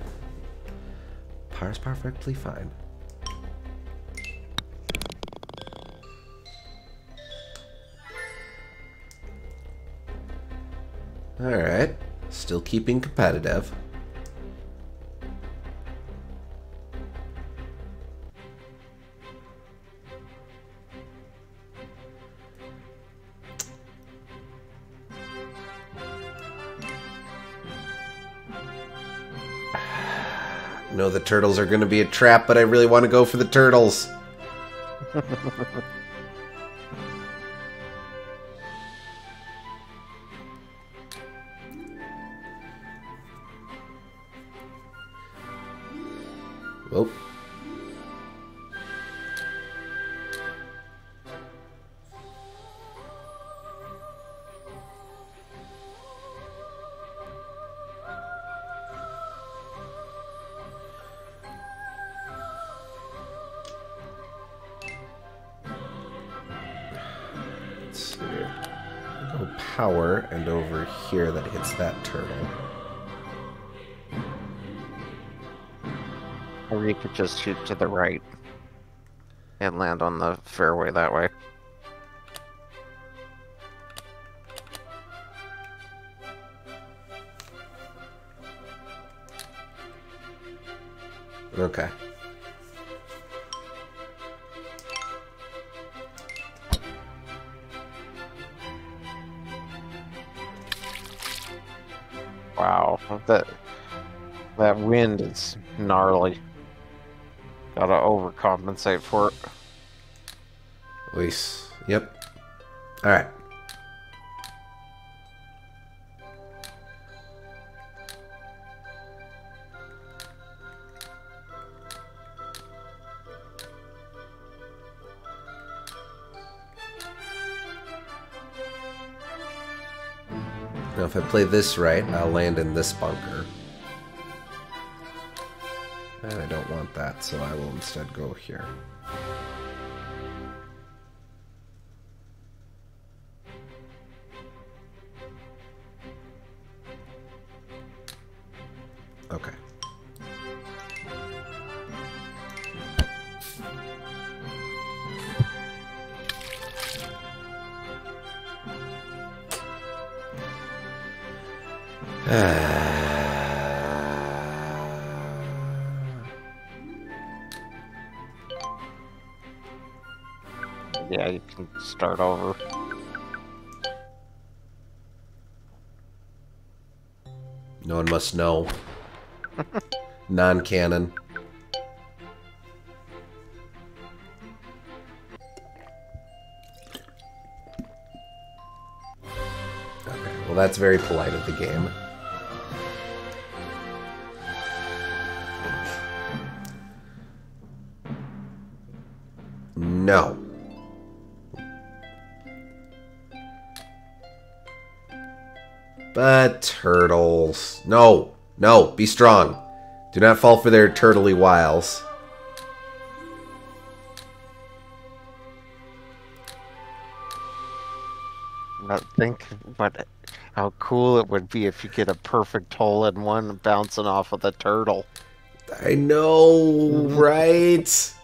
[SPEAKER 1] Par is perfectly fine. Alright. Still keeping competitive. know the turtles are going to be a trap, but I really want to go for the turtles.
[SPEAKER 2] just shoot to the right and land on the fairway that way. Overcompensate for it.
[SPEAKER 1] Yep. Alright. Now if I play this right, I'll land in this bunker. And I don't want that, so I will instead go here. No know. Non-canon. Okay, well that's very polite of the game. No. But turtles. No, no, be strong. Do not fall for their turtly wiles.
[SPEAKER 2] But think what how cool it would be if you get a perfect hole in one bouncing off of the turtle.
[SPEAKER 1] I know, right?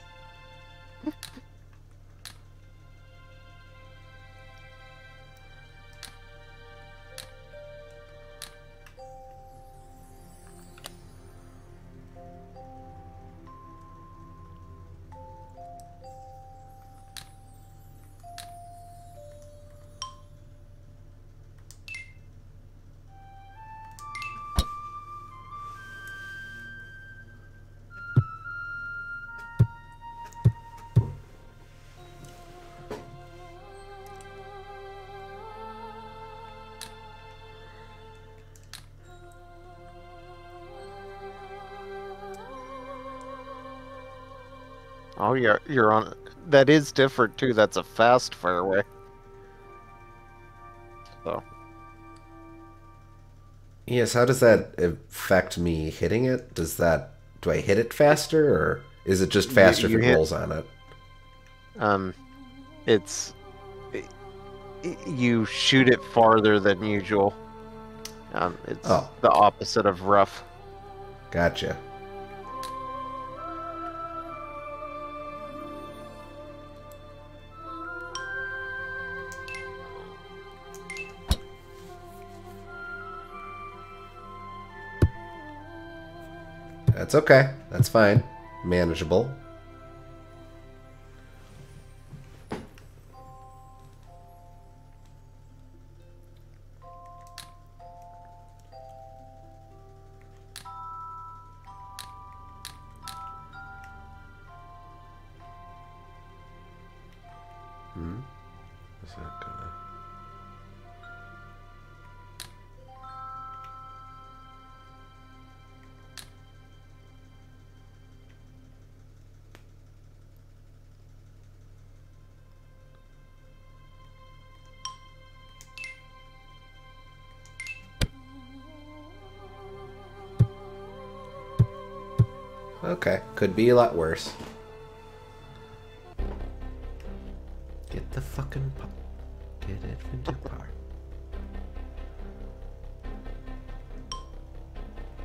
[SPEAKER 2] You're on it. That is different too. That's a fast fairway. So.
[SPEAKER 1] Yes. How does that affect me hitting it? Does that do I hit it faster or is it just faster
[SPEAKER 2] you, you
[SPEAKER 1] if it rolls on it?
[SPEAKER 2] Um, it's it, you shoot it farther than usual. Um, it's
[SPEAKER 1] oh.
[SPEAKER 2] the opposite of rough.
[SPEAKER 1] Gotcha. That's okay. That's fine. Manageable. Could be a lot worse. Get the fucking pop. Get it into power.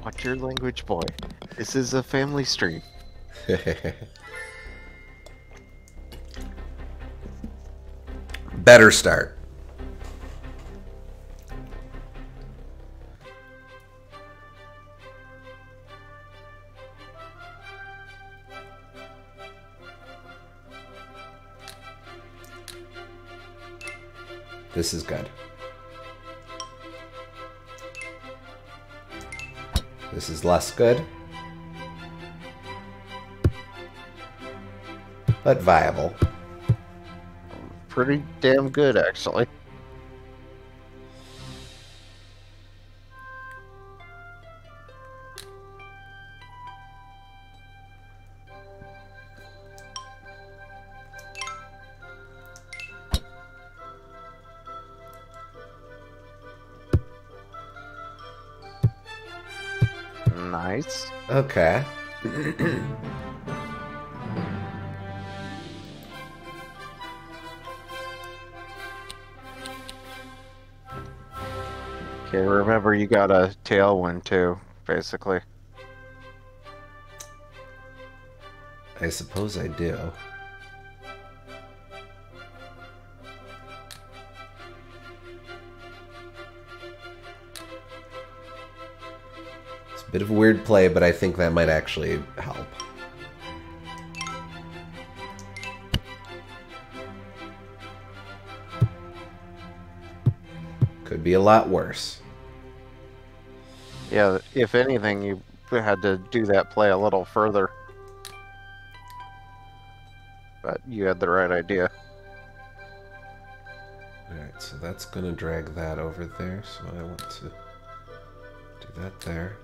[SPEAKER 2] Watch your language, boy. This is a family stream.
[SPEAKER 1] Better start. This is good. This is less good. But viable.
[SPEAKER 2] Pretty damn good, actually.
[SPEAKER 1] Okay.
[SPEAKER 2] Okay, remember you got a tailwind too, basically.
[SPEAKER 1] I suppose I do. Bit of a weird play, but I think that might actually help. Could be a lot worse.
[SPEAKER 2] Yeah, if anything, you had to do that play a little further. But you had the right idea.
[SPEAKER 1] Alright, so that's going to drag that over there, so I want to do that there.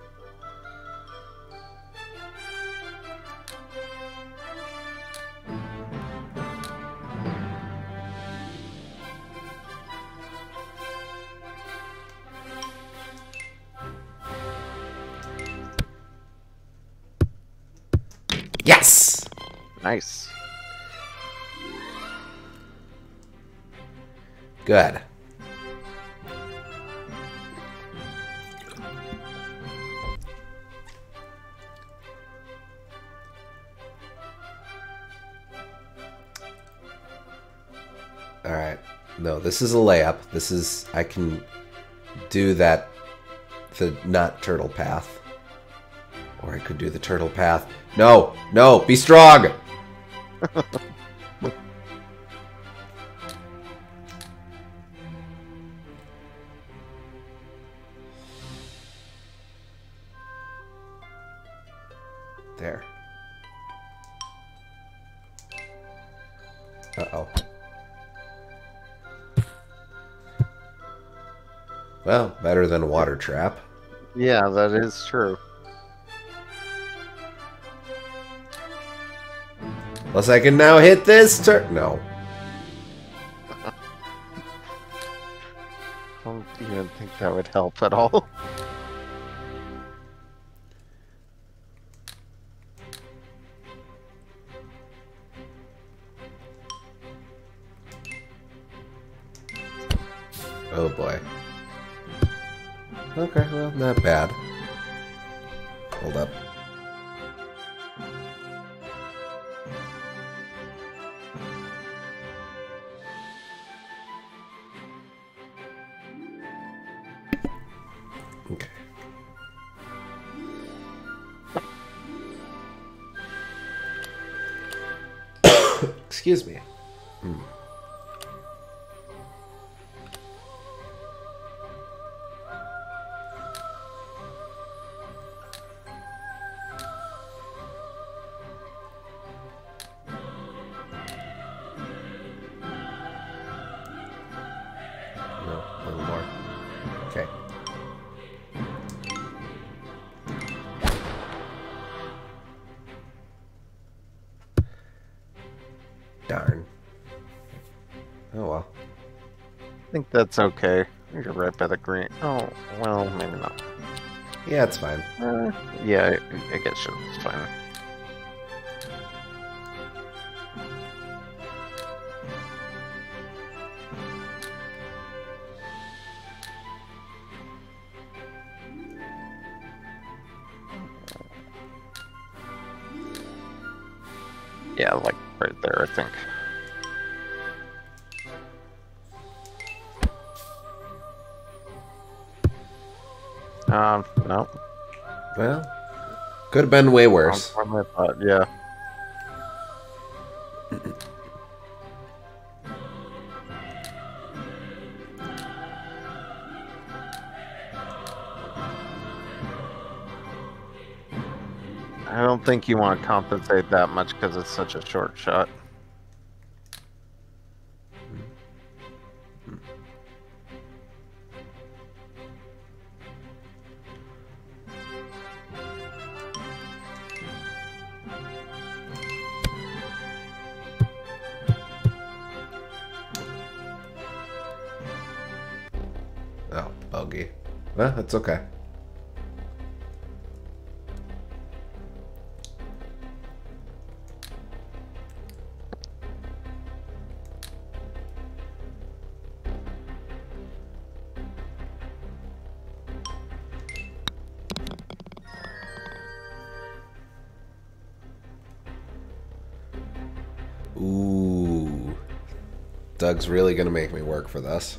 [SPEAKER 1] This is a layup. This is... I can do that... The not turtle path. Or I could do the turtle path. No! No! Be strong! trap.
[SPEAKER 2] Yeah, that is true.
[SPEAKER 1] Unless I can now hit this turn. No.
[SPEAKER 2] I don't even think that would help at all.
[SPEAKER 1] Oh boy. Okay, well, not bad. Hold up. Okay. Excuse me.
[SPEAKER 2] That's okay. You're right by the green. Oh, well, maybe not.
[SPEAKER 1] Yeah, it's fine.
[SPEAKER 2] Uh, yeah, I, I guess it's fine.
[SPEAKER 1] Have been way worse.
[SPEAKER 2] Thought, yeah. I don't think you want to compensate that much because it's such a short shot.
[SPEAKER 1] That's okay. Ooh. Doug's really gonna make me work for this.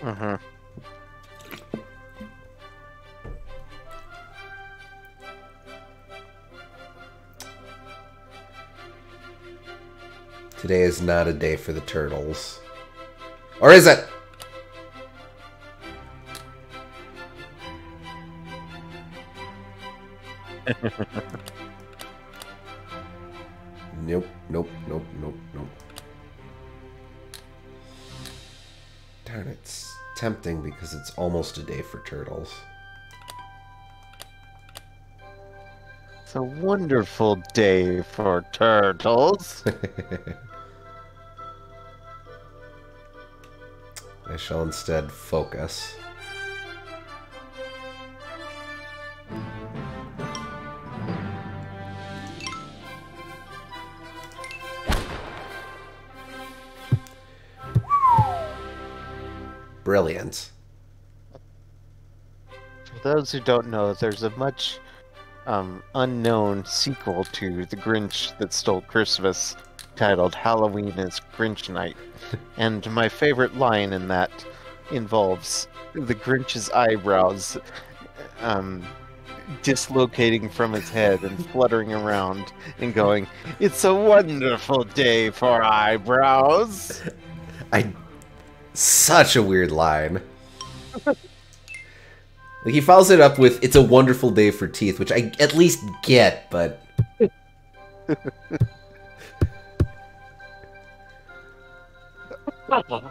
[SPEAKER 2] Mm-hmm.
[SPEAKER 1] Today is not a day for the turtles. Or is it? nope, nope, nope, nope, nope. Darn, it's tempting because it's almost a day for turtles.
[SPEAKER 2] It's a wonderful day for turtles.
[SPEAKER 1] I shall instead focus. Brilliant.
[SPEAKER 2] For those who don't know, there's a much um, unknown sequel to The Grinch That Stole Christmas titled Halloween is Grinch Night. and my favorite line in that involves the Grinch's eyebrows um, dislocating from his head and fluttering around and going, It's a wonderful day for eyebrows.
[SPEAKER 1] I such a weird line. like he follows it up with "It's a wonderful day for teeth," which I at least get, but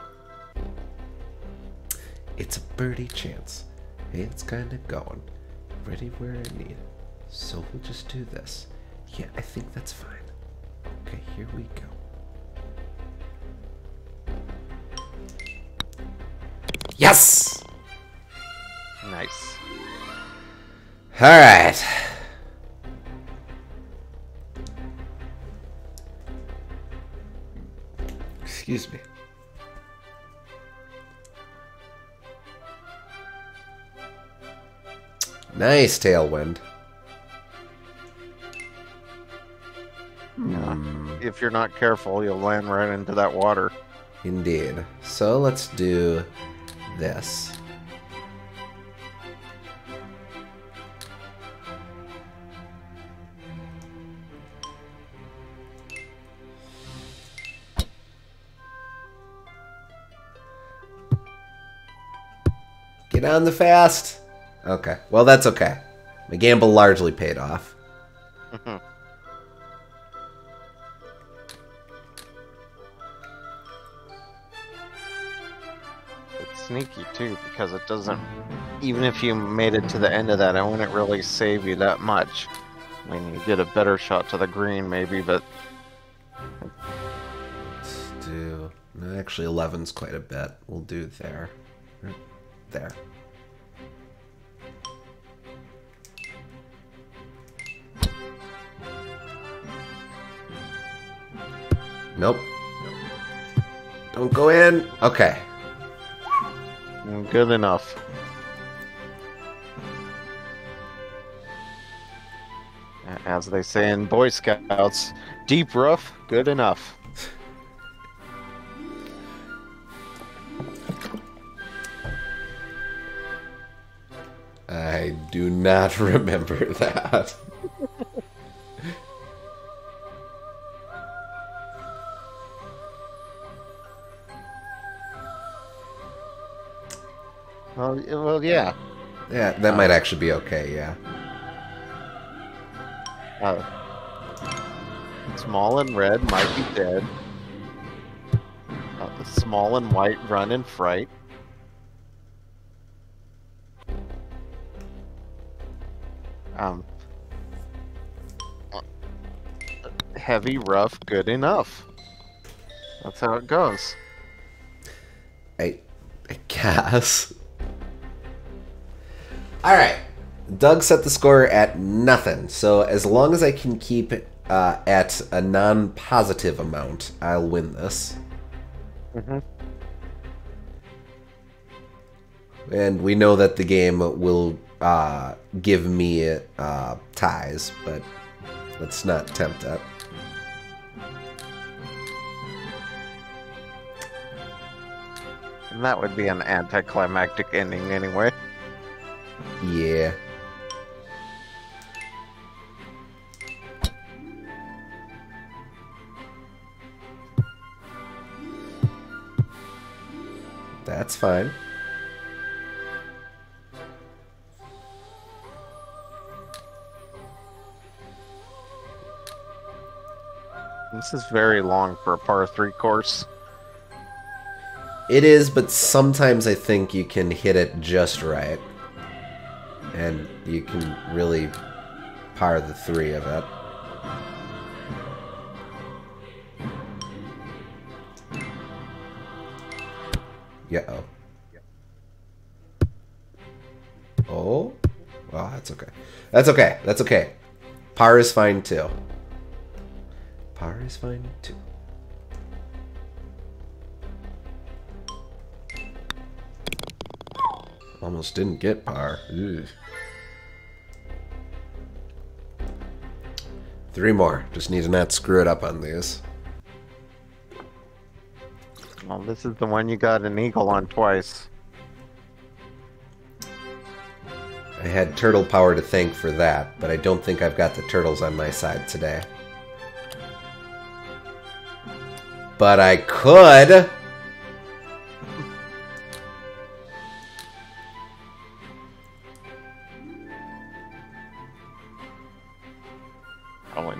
[SPEAKER 1] it's a birdie chance. It's kind of going. Ready where I need. It. So we'll just do this. Yeah, I think that's fine. Okay, here we go. Yes!
[SPEAKER 2] Nice.
[SPEAKER 1] Alright. Excuse me. Nice tailwind.
[SPEAKER 2] Yeah.
[SPEAKER 1] Hmm,
[SPEAKER 2] If you're not careful, you'll land right into that water.
[SPEAKER 1] indeed. So let's do this. Get on the fast. Okay. Well, that's okay. My gamble largely paid off.
[SPEAKER 2] It's sneaky too because it doesn't. Even if you made it to the end of that, it wouldn't really save you that much. I mean, you get a better shot to the green maybe, but
[SPEAKER 1] Let's do. Actually, 11's quite a bit. We'll do there. There. Nope. Don't go in. Okay.
[SPEAKER 2] good enough. As they say in Boy Scouts, deep rough, good enough.
[SPEAKER 1] I do not remember that.
[SPEAKER 2] Well, well, yeah.
[SPEAKER 1] Yeah, that might actually be okay, yeah.
[SPEAKER 2] Uh, small and red might be dead. Uh, small and white run in fright. Um, uh, heavy, rough, good enough. That's how it goes.
[SPEAKER 1] I, I guess. All right. Doug set the score at nothing. So as long as I can keep uh, at a non-positive amount, I'll win this.
[SPEAKER 2] Mhm.
[SPEAKER 1] And we know that the game will uh, give me uh, ties, but let's not tempt that.
[SPEAKER 2] And that would be an anticlimactic ending anyway.
[SPEAKER 1] Yeah. That's fine.
[SPEAKER 2] This is very long for a par 3 course.
[SPEAKER 1] It is, but sometimes I think you can hit it just right. And you can really par the three of it. Yeah. Oh. Oh. Well, that's okay. That's okay. That's okay. Par is fine too. Par is fine too. Almost didn't get par. Ugh. Three more. Just need to not screw it up on these.
[SPEAKER 2] Well, this is the one you got an eagle on twice.
[SPEAKER 1] I had turtle power to thank for that, but I don't think I've got the turtles on my side today. But I could.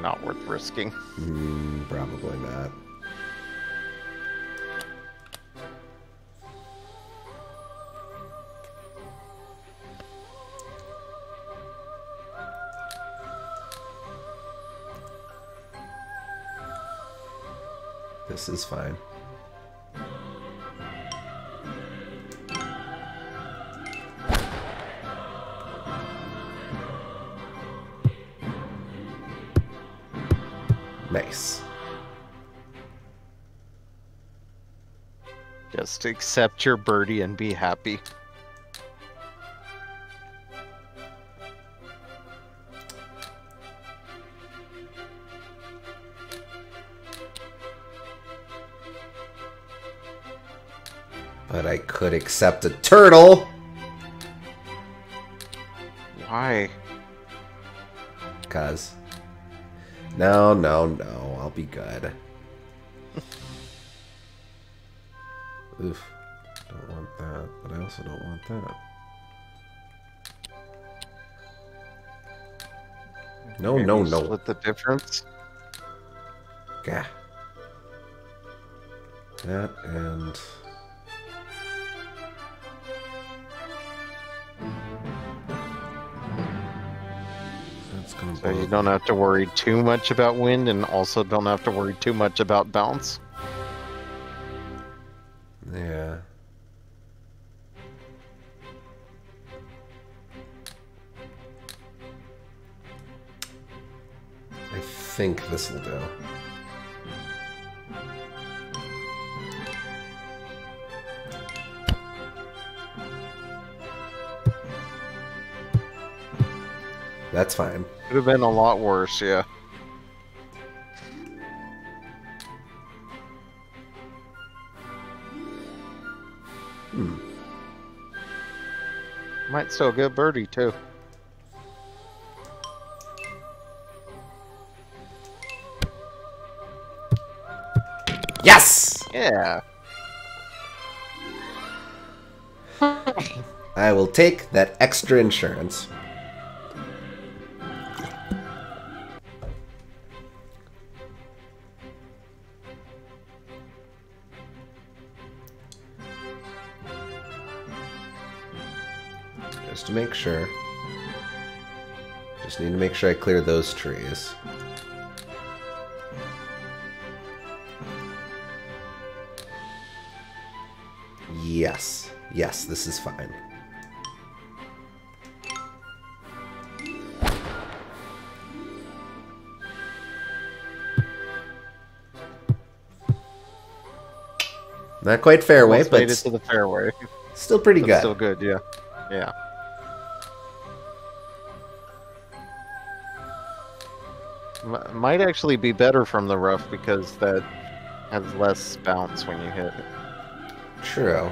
[SPEAKER 2] Not worth risking.
[SPEAKER 1] Hmm, probably not. This is fine. Mace.
[SPEAKER 2] Just accept your birdie and be happy.
[SPEAKER 1] But I could accept a turtle.
[SPEAKER 2] Why?
[SPEAKER 1] Because. No, no, no. I'll be good. Oof. Don't want that, but I also don't want that. No,
[SPEAKER 2] Maybe
[SPEAKER 1] no, no.
[SPEAKER 2] Split the difference.
[SPEAKER 1] Gah. That and...
[SPEAKER 2] So you don't have to worry too much about wind, and also don't have to worry too much about bounce.
[SPEAKER 1] Yeah. I think this will do. That's fine.
[SPEAKER 2] Could have been a lot worse, yeah.
[SPEAKER 1] Hmm.
[SPEAKER 2] Might still get birdie too.
[SPEAKER 1] Yes!
[SPEAKER 2] Yeah.
[SPEAKER 1] I will take that extra insurance. Just need to make sure I clear those trees. Yes. Yes, this is fine. Not quite fairway,
[SPEAKER 2] Almost
[SPEAKER 1] but
[SPEAKER 2] made it to the fairway.
[SPEAKER 1] still pretty good.
[SPEAKER 2] Still good, yeah. Yeah. Might actually be better from the rough because that has less bounce when you hit it.
[SPEAKER 1] True.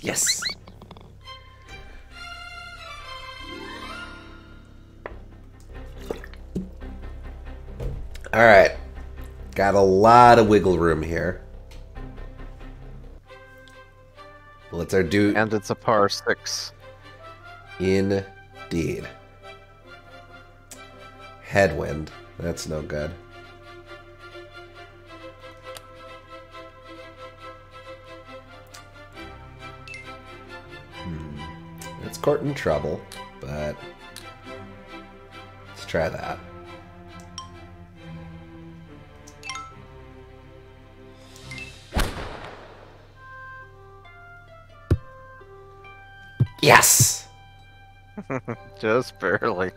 [SPEAKER 1] Yes. All right. Got a lot of wiggle room here. What's our do?
[SPEAKER 2] And it's a par six.
[SPEAKER 1] Indeed. Headwind. That's no good. Courting trouble, but let's try that. Yes!
[SPEAKER 2] Just barely.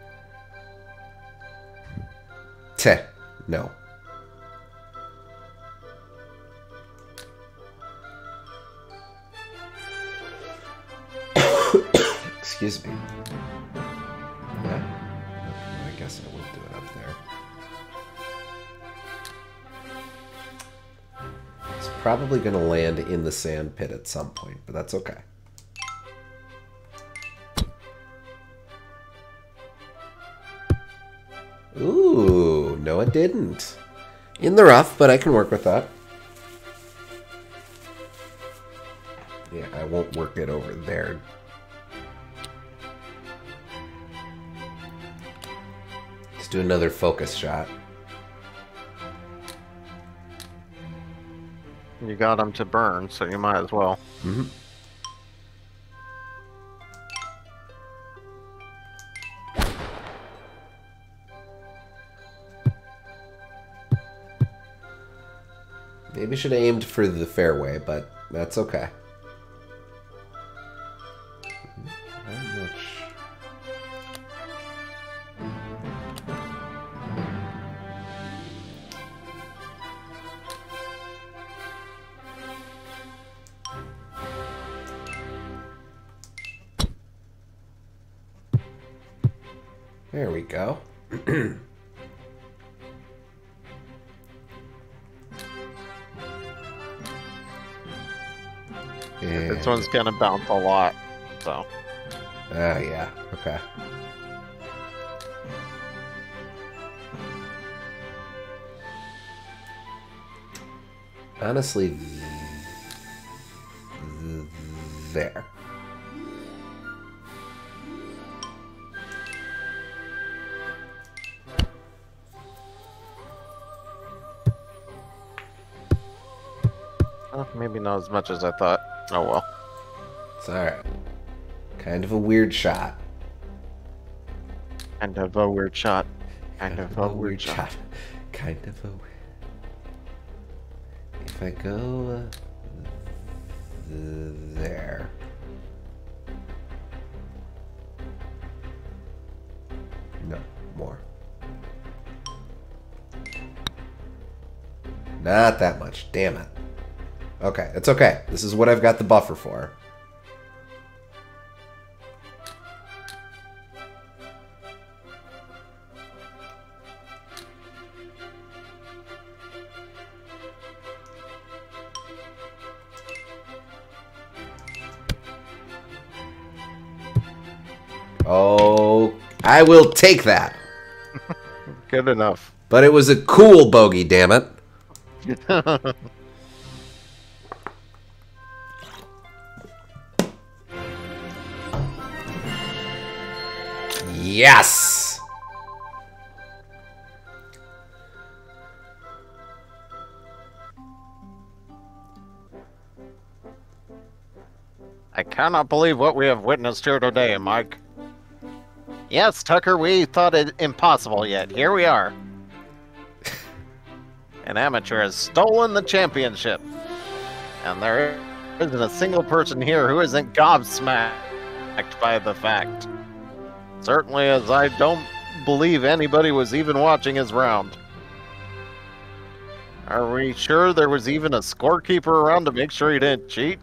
[SPEAKER 1] Teh. No. Excuse me. Yeah. I guess I will do it up there. It's probably going to land in the sand pit at some point, but that's okay. Ooh, no it didn't. In the rough, but I can work with that. Yeah, I won't work it over there. Do another focus shot.
[SPEAKER 2] You got them to burn, so you might as well.
[SPEAKER 1] Mm-hmm. Maybe should have aimed for the fairway, but that's okay.
[SPEAKER 2] Gonna bounce a lot, so.
[SPEAKER 1] Ah, yeah. Okay. Honestly, th- th- there.
[SPEAKER 2] Uh, maybe not as much as I thought. Oh well.
[SPEAKER 1] It's alright. Kind of a weird shot.
[SPEAKER 2] Kind of a weird shot. Kind of a weird shot.
[SPEAKER 1] Kind of a. weird... If I go uh, th- there. No, more. Not that much. Damn it. Okay, it's okay. This is what I've got the buffer for. I will take that.
[SPEAKER 2] Good enough.
[SPEAKER 1] But it was a cool bogey, damn it. Yes!
[SPEAKER 2] I cannot believe what we have witnessed here today, Mike. Yes, Tucker, we thought it impossible, yet here we are. An amateur has stolen the championship. And there isn't a single person here who isn't gobsmacked by the fact. Certainly, as I don't believe anybody was even watching his round. Are we sure there was even a scorekeeper around to make sure he didn't cheat?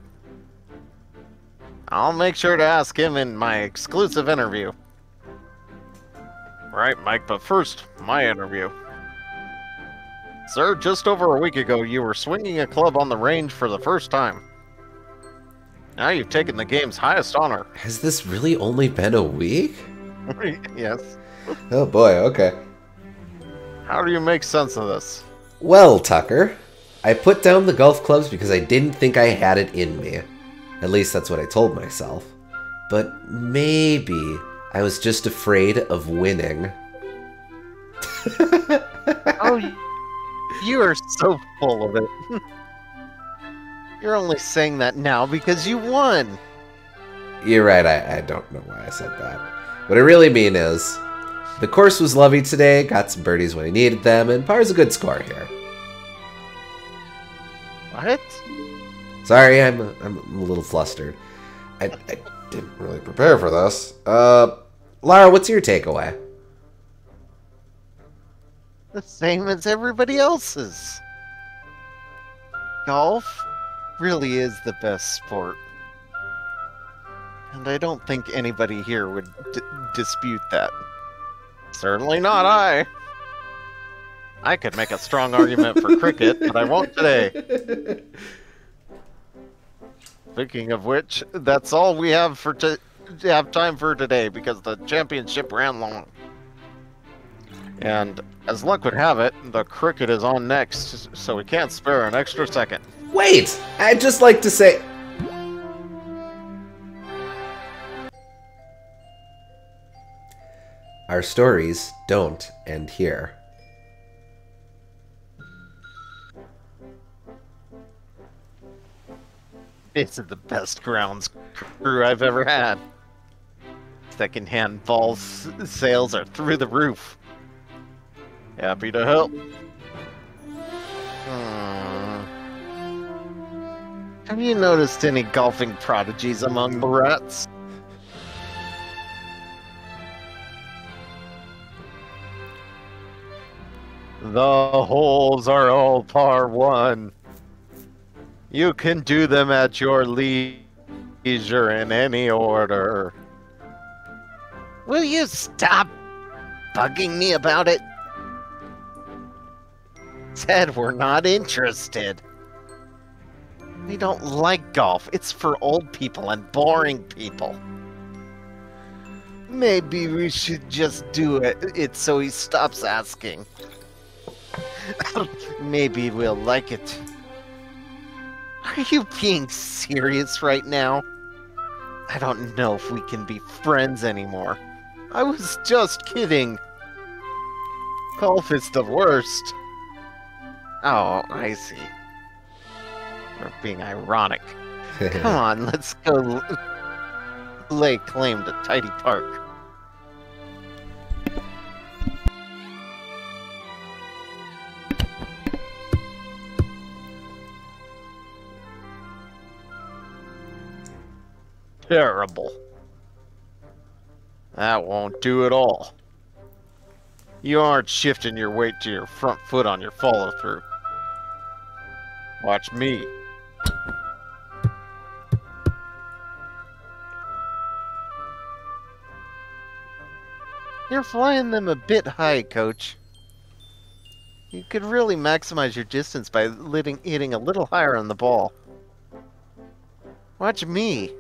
[SPEAKER 2] I'll make sure to ask him in my exclusive interview. Right, Mike, but first, my interview. Sir, just over a week ago, you were swinging a club on the range for the first time. Now you've taken the game's highest honor.
[SPEAKER 1] Has this really only been a week?
[SPEAKER 2] yes.
[SPEAKER 1] Oh boy, okay.
[SPEAKER 2] How do you make sense of this?
[SPEAKER 1] Well, Tucker, I put down the golf clubs because I didn't think I had it in me. At least that's what I told myself. But maybe I was just afraid of winning.
[SPEAKER 2] Oh, you- are so full of it. You're only saying that now because you won.
[SPEAKER 1] You're right, I, I don't know why I said that. What I really mean is, the course was lovely today, got some birdies when I needed them, and par's a good score here.
[SPEAKER 2] What?
[SPEAKER 1] Sorry, I'm a, I'm a little flustered. I, I didn't really prepare for this. Uh, Lara, what's your takeaway?
[SPEAKER 2] The same as everybody else's. Golf really is the best sport. And I don't think anybody here would d- dispute that. Certainly not I. I could make a strong argument for cricket, but I won't today. Speaking of which, that's all we have for to have time for today because the championship ran long. And as luck would have it, the cricket is on next, so we can't spare an extra second.
[SPEAKER 1] Wait! I'd just like to say. Our stories don't end here.
[SPEAKER 2] This is the best grounds crew I've ever had. Secondhand ball sales are through the roof. Happy to help. Hmm. Have you noticed any golfing prodigies among the rats? The holes are all par one. You can do them at your leisure in any order. Will you stop bugging me about it? Said we're not interested. We don't like golf. It's for old people and boring people. Maybe we should just do it, it so he stops asking. Maybe we'll like it. Are you being serious right now? I don't know if we can be friends anymore. I was just kidding. Golf is the worst. Oh, I see. We're being ironic. Come on, let's go lay claim to Tidy Park. Terrible. That won't do at all. You aren't shifting your weight to your front foot on your follow through. Watch me. You're flying them a bit high, coach. You could really maximize your distance by hitting, hitting a little higher on the ball. Watch me.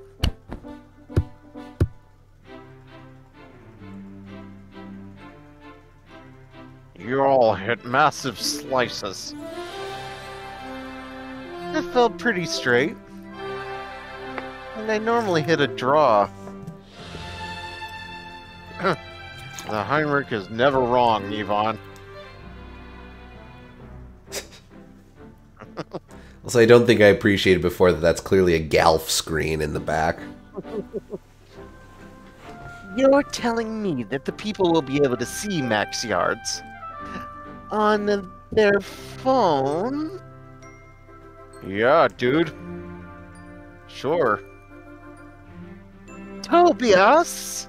[SPEAKER 2] You all hit massive slices. That felt pretty straight. And they normally hit a draw. the Heinrich is never wrong, Yvonne.
[SPEAKER 1] Also, I don't think I appreciated before that that's clearly a Galf screen in the back.
[SPEAKER 2] You're telling me that the people will be able to see max yards on their phone? Yeah, dude. Sure. Tobias!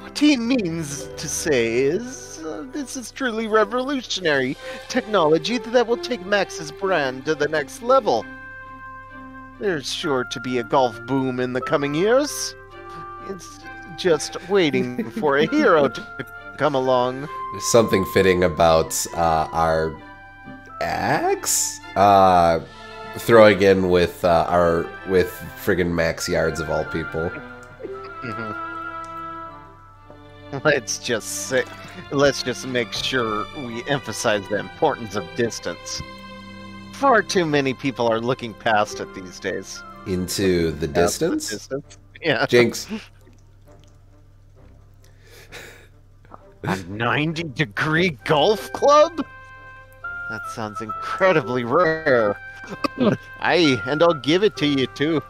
[SPEAKER 2] What he means to say is uh, this is truly revolutionary technology that will take Max's brand to the next level. There's sure to be a golf boom in the coming years. It's just waiting for a hero to come along.
[SPEAKER 1] There's something fitting about uh, our axe uh, throwing in with uh, our with friggin' max yards of all people.
[SPEAKER 2] Let's just say, let's just make sure we emphasize the importance of distance. Far too many people are looking past it these days.
[SPEAKER 1] Into the
[SPEAKER 2] Past the
[SPEAKER 1] distance.
[SPEAKER 2] distance. Yeah.
[SPEAKER 1] Jinx.
[SPEAKER 2] A 90 degree golf club? That sounds incredibly rare. Aye, and I'll give it to you too.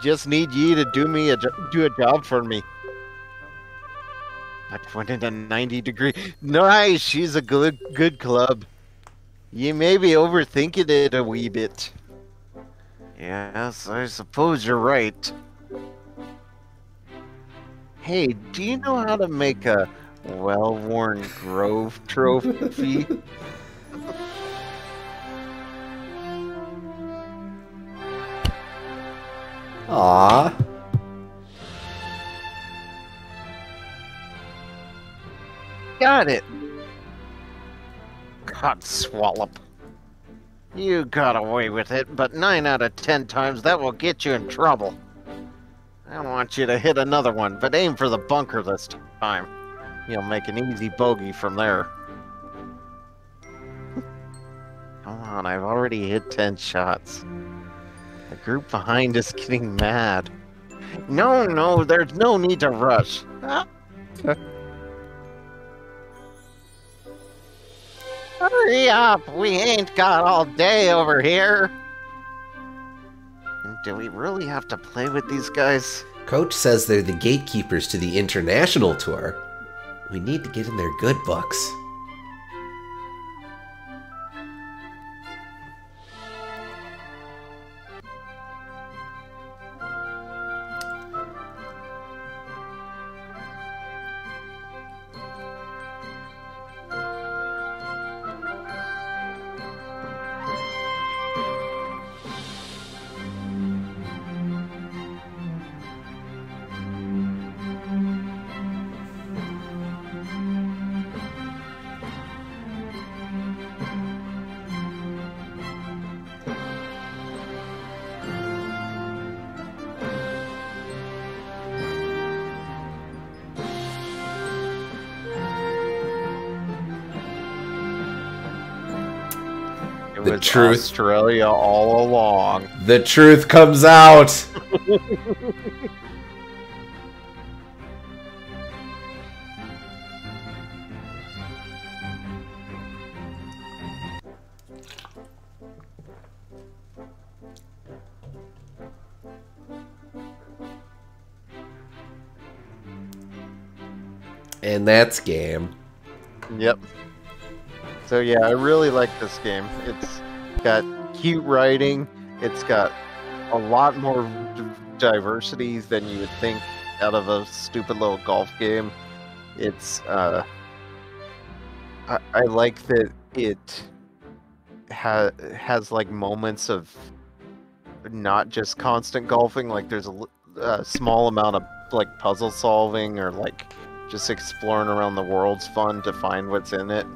[SPEAKER 2] Just need ye to do me a do a job for me. I went into 90 degree. Nice, she's a good good club. You may be overthinking it a wee bit. Yes, I suppose you're right. Hey, do you know how to make a well-worn Grove trophy?
[SPEAKER 1] Aw.
[SPEAKER 2] Got it. God swallop. You got away with it, but nine out of ten times that will get you in trouble. I want you to hit another one, but aim for the bunker this time. You'll make an easy bogey from there. Come on, I've already hit ten shots. The group behind is getting mad. No, no, there's no need to rush. Hurry up! We ain't got all day over here! Do we really have to play with these guys?
[SPEAKER 1] Coach says they're the gatekeepers to the international tour. We need to get in their good books. Truth.
[SPEAKER 2] Australia all along.
[SPEAKER 1] The truth comes out. and that's game.
[SPEAKER 2] Yep. So yeah, I really like this game. It's got cute writing. It's got a lot more diversity than you would think out of a stupid little golf game. It's uh, I, I like that it ha- has like moments of not just constant golfing. Like there's a small amount of like puzzle solving or like just exploring around the world's fun to find what's in it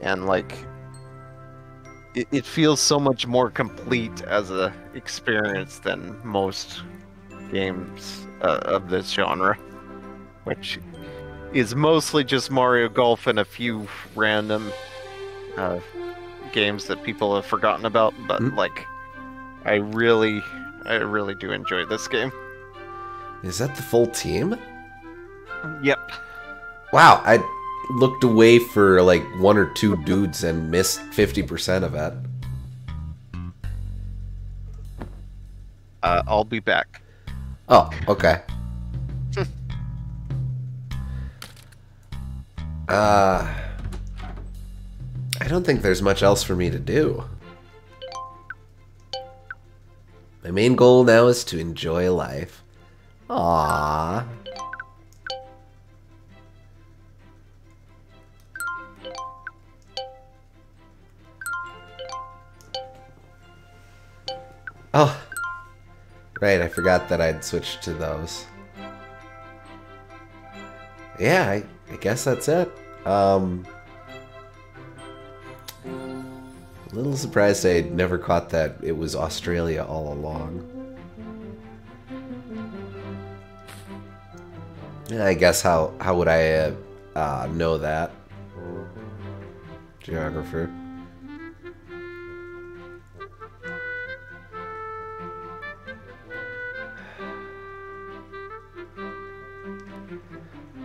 [SPEAKER 2] and like it, it feels so much more complete as a experience than most games uh, of this genre which is mostly just mario golf and a few random uh, games that people have forgotten about but
[SPEAKER 1] Mhm.
[SPEAKER 2] like i really i really do enjoy this game
[SPEAKER 1] Is that the full team?
[SPEAKER 2] yep
[SPEAKER 1] Wow, I looked away for like one or two dudes and missed 50% of it.
[SPEAKER 2] uh, i'll be back
[SPEAKER 1] Oh, okay. uh I don't think there's much else for me to do. My main goal now is to enjoy life. Aww. Oh, right. I forgot that I'd switched to those. Yeah, I, I guess that's it. Um, a little surprised I would never caught that it was Australia all along. I guess how how would I uh, uh, know that? Geographer.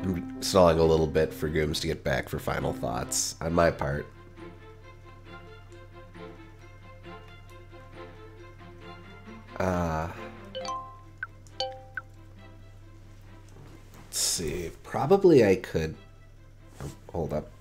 [SPEAKER 1] I'm stalling a little bit for Gooms to get back for final thoughts on my part. Uh, let's see. Probably I could. oh, hold up.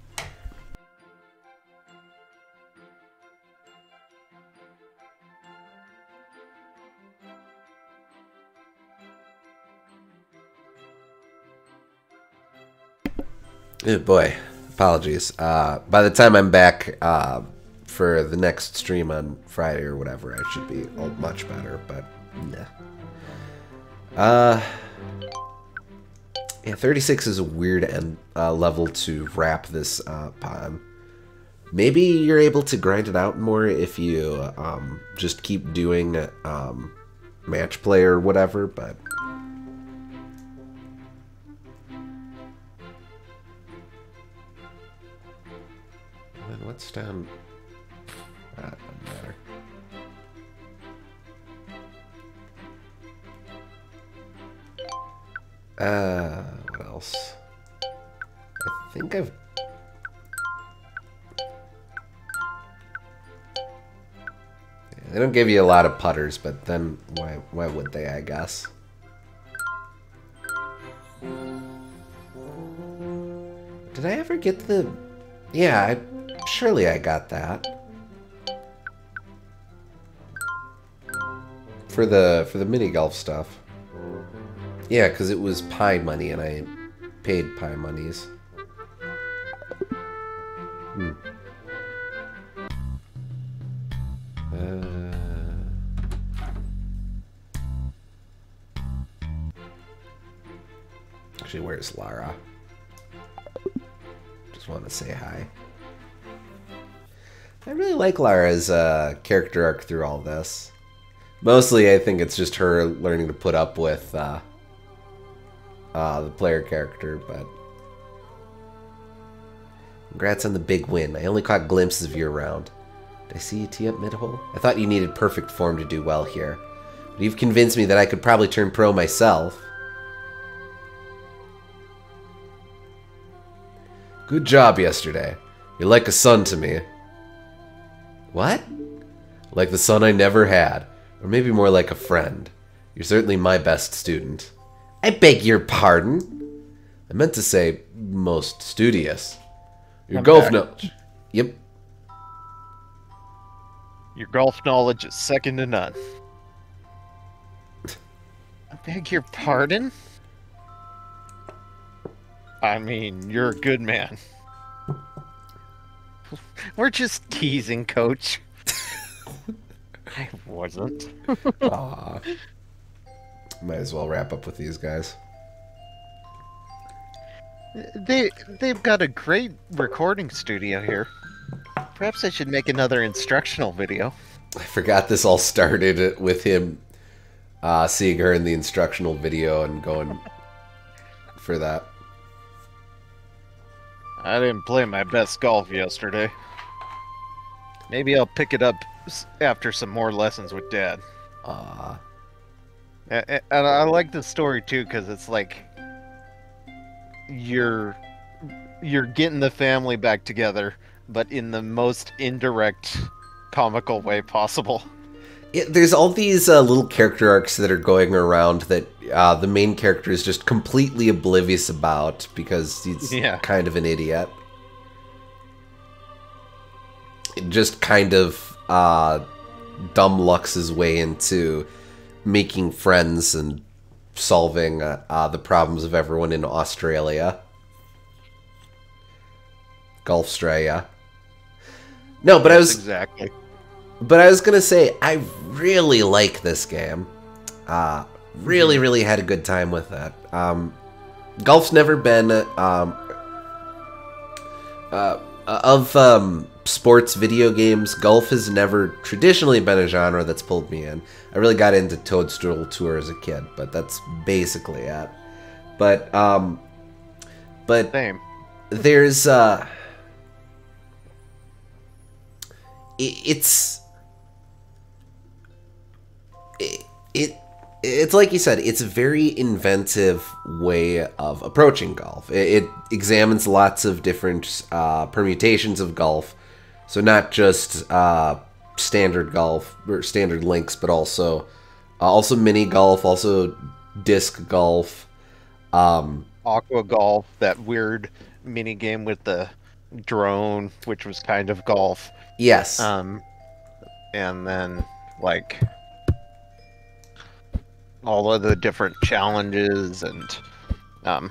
[SPEAKER 1] Oh boy, apologies. Uh, by the time I'm back uh, for the next stream on Friday or whatever, I should be much better. But nah. Uh, yeah, 36 is a weird end, uh, level to wrap this uh, on. Maybe you're able to grind it out more if you um, just keep doing um, match play or whatever, but And then what's down? That doesn't matter. Uh, what else? I think I've. Yeah, They don't give you a lot of putters, but then why why would they? I guess. Did I ever get the? Yeah, I, surely I got that. For the for the mini golf stuff. Yeah, because it was pie money and I paid pie monies. Hmm. Uh, actually, where's Lara? Like Lara's uh, character arc through all this. Mostly, I think it's just her learning to put up with uh, uh, the player character, but. Congrats on the big win. I only caught glimpses of you around. Did I see you tee up mid-hole? I thought you needed perfect form to do well here. But you've convinced me that I could probably turn pro myself. Good job yesterday. You're like a son to me. What? Like the son I never had. Or maybe more like a friend. You're certainly my best student. I beg your pardon? I meant to say most studious. Your
[SPEAKER 2] I'm
[SPEAKER 1] golf knowledge. Yep.
[SPEAKER 2] Your golf knowledge is second to none. I beg your pardon? I mean, you're a good man. We're just teasing, coach. I wasn't.
[SPEAKER 1] Aw. Might as well wrap up with these guys.
[SPEAKER 2] They they've got a great recording studio here. Perhaps I should make another instructional video.
[SPEAKER 1] I forgot this all started with him uh, seeing her in the instructional video and going for that.
[SPEAKER 2] I didn't play my best golf yesterday. Maybe I'll pick it up after some more lessons with Dad.
[SPEAKER 1] Uh,
[SPEAKER 2] A- a- And I like the story too because it's like you're you're getting the family back together, but in the most indirect, comical way possible.
[SPEAKER 1] It, there's all these uh, little character arcs that are going around that uh, the main character is just completely oblivious about because he's
[SPEAKER 2] Yeah.
[SPEAKER 1] kind of an idiot. Just kind of uh, dumb lucks his way into making friends and solving uh, uh, the problems of everyone in Australia. Golfstralia. No, but I was
[SPEAKER 2] exactly.
[SPEAKER 1] But I was gonna say I really like this game. Uh, really, really had a good time with it. Um, golf's never been um, uh, of um, sports video games. Golf has never traditionally been a genre that's pulled me in. I really got into Toadstool Tour as a kid, but that's basically it. But um, but
[SPEAKER 2] Same.
[SPEAKER 1] there's uh i- it's it, it it's like you said it's a very inventive way of approaching golf. It, it examines lots of different uh, permutations of golf. So not just uh, standard golf or standard links but also uh, also mini golf also disc golf um,
[SPEAKER 2] Aqua Golf, that weird mini game with the drone, which was kind of golf.
[SPEAKER 1] yes.
[SPEAKER 2] Um, and then like all of the different challenges, and um,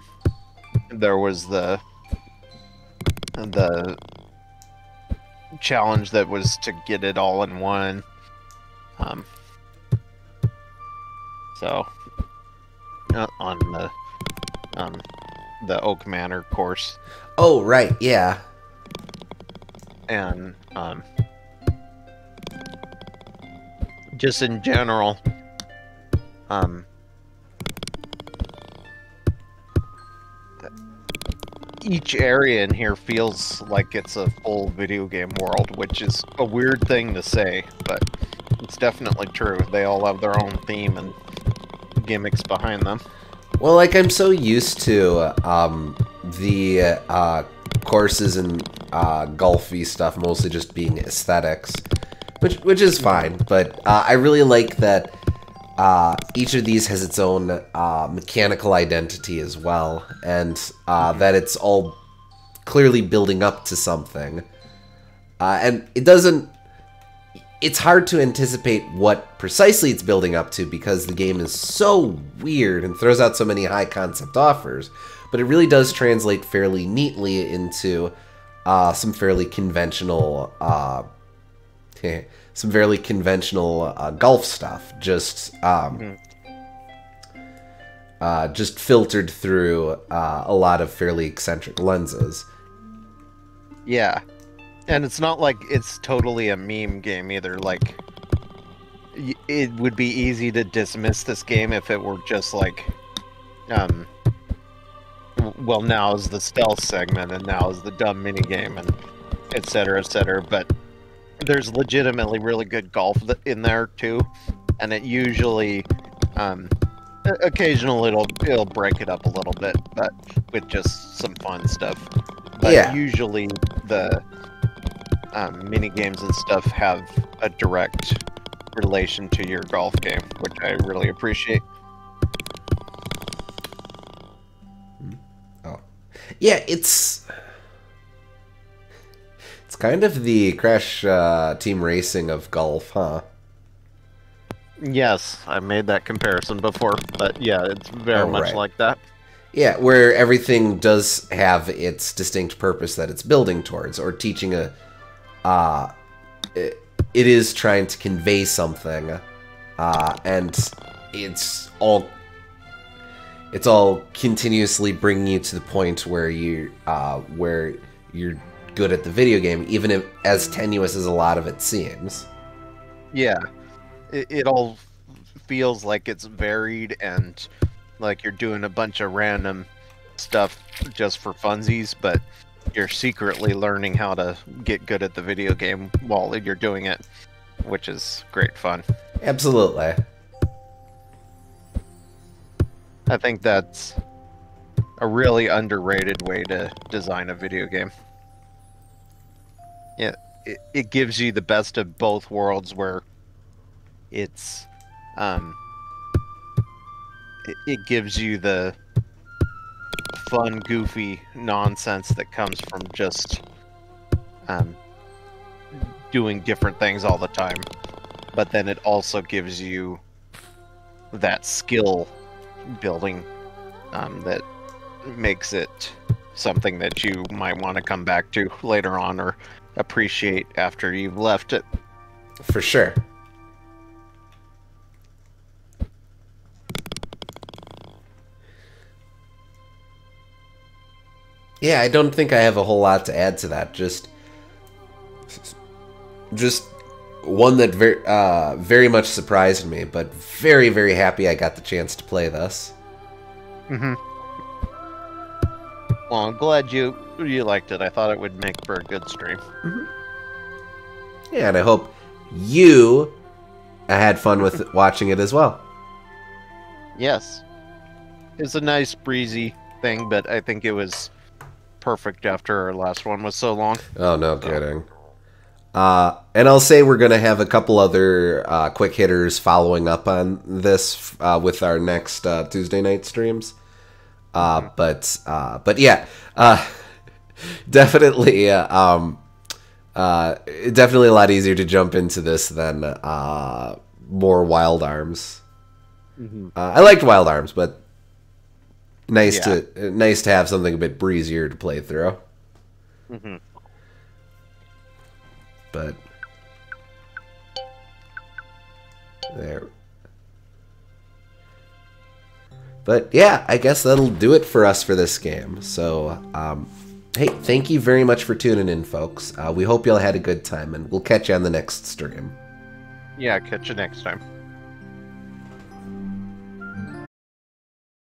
[SPEAKER 2] there was the the challenge that was to get it all in one. Um, so uh, on the um, the Oak Manor course
[SPEAKER 1] oh right yeah
[SPEAKER 2] and um, just in general, um, each area in here feels like it's a full video game world, which is a weird thing to say, but it's definitely true. They all have their own theme and gimmicks behind them.
[SPEAKER 1] Well, like I'm so used to um, the uh, courses and uh, golfy stuff mostly just being aesthetics, which which is fine. But uh, I really like that uh, each of these has its own uh, mechanical identity as well, and uh, that it's all clearly building up to something. Uh, and it doesn't. It's hard to anticipate what precisely it's building up to because the game is so weird and throws out so many high concept offers. But it really does translate fairly neatly into uh, some fairly conventional, uh, some fairly conventional uh, golf stuff. Just um, uh, just filtered through uh, a lot of fairly eccentric lenses.
[SPEAKER 2] Yeah. And it's not like it's totally a meme game either. Like, y- it would be easy to dismiss this game if it were just like, um, well, now is the stealth segment, and now is the dumb mini game, and et cetera, et cetera. But there's legitimately really good golf in there too, and it usually, um, occasionally it'll it'll break it up a little bit, but with just some fun stuff. But
[SPEAKER 1] Yeah.
[SPEAKER 2] usually the um, mini games and stuff have a direct relation to your golf game, which I really appreciate.
[SPEAKER 1] Oh, Yeah, it's it's kind of the Crash uh, Team Racing of golf, huh?
[SPEAKER 2] Yes, I made that comparison before, but yeah, it's very
[SPEAKER 1] Oh,
[SPEAKER 2] much
[SPEAKER 1] right.
[SPEAKER 2] like that.
[SPEAKER 1] Yeah, where everything does have its distinct purpose that it's building towards, or teaching a. Uh, it, it is trying to convey something, uh, and it's all. It's all continuously bringing you to the point where you, uh, where you're good at the video game, even if as tenuous as a lot of it seems.
[SPEAKER 2] Yeah, it, it all feels like it's varied and like you're doing a bunch of random stuff just for funsies, but you're secretly learning how to get good at the video game while you're doing it, which is great fun.
[SPEAKER 1] Absolutely.
[SPEAKER 2] I think that's a really underrated way to design a video game. Yeah, it, it gives you the best of both worlds where it's um it, it gives you the fun goofy nonsense that comes from just um doing different things all the time. But then it also gives you that skill building um, that makes it something that you might want to come back to later on or appreciate after you've left it.
[SPEAKER 1] For sure. Yeah, I don't think I have a whole lot to add to that. Just, just one that very, uh, very much surprised me, but very, very happy I got the chance to play this.
[SPEAKER 2] Mm-hmm. Well, I'm glad you you liked it. I thought it would make for a good stream.
[SPEAKER 1] Yeah, and I hope you had fun with watching it as well.
[SPEAKER 2] Yes, it's a nice breezy thing, but I think it was perfect after our last one was so long.
[SPEAKER 1] Oh, no kidding. Uh, and I'll say we're going to have a couple other uh, quick hitters following up on this uh, with our next uh, Tuesday night streams. Uh, but uh, but yeah, uh, definitely uh, um, uh, definitely a lot easier to jump into this than uh, more Wild Arms.
[SPEAKER 2] Mm-hmm.
[SPEAKER 1] Uh, I liked Wild Arms, but nice
[SPEAKER 2] Yeah.
[SPEAKER 1] to nice to have something a bit breezier to play through.
[SPEAKER 2] Mm-hmm.
[SPEAKER 1] but there but yeah i guess that'll do it for us for this game. So um hey thank you very much for tuning in folks. Uh, we hope y'all had a good time and we'll catch you on the next stream.
[SPEAKER 2] Yeah, catch you next time.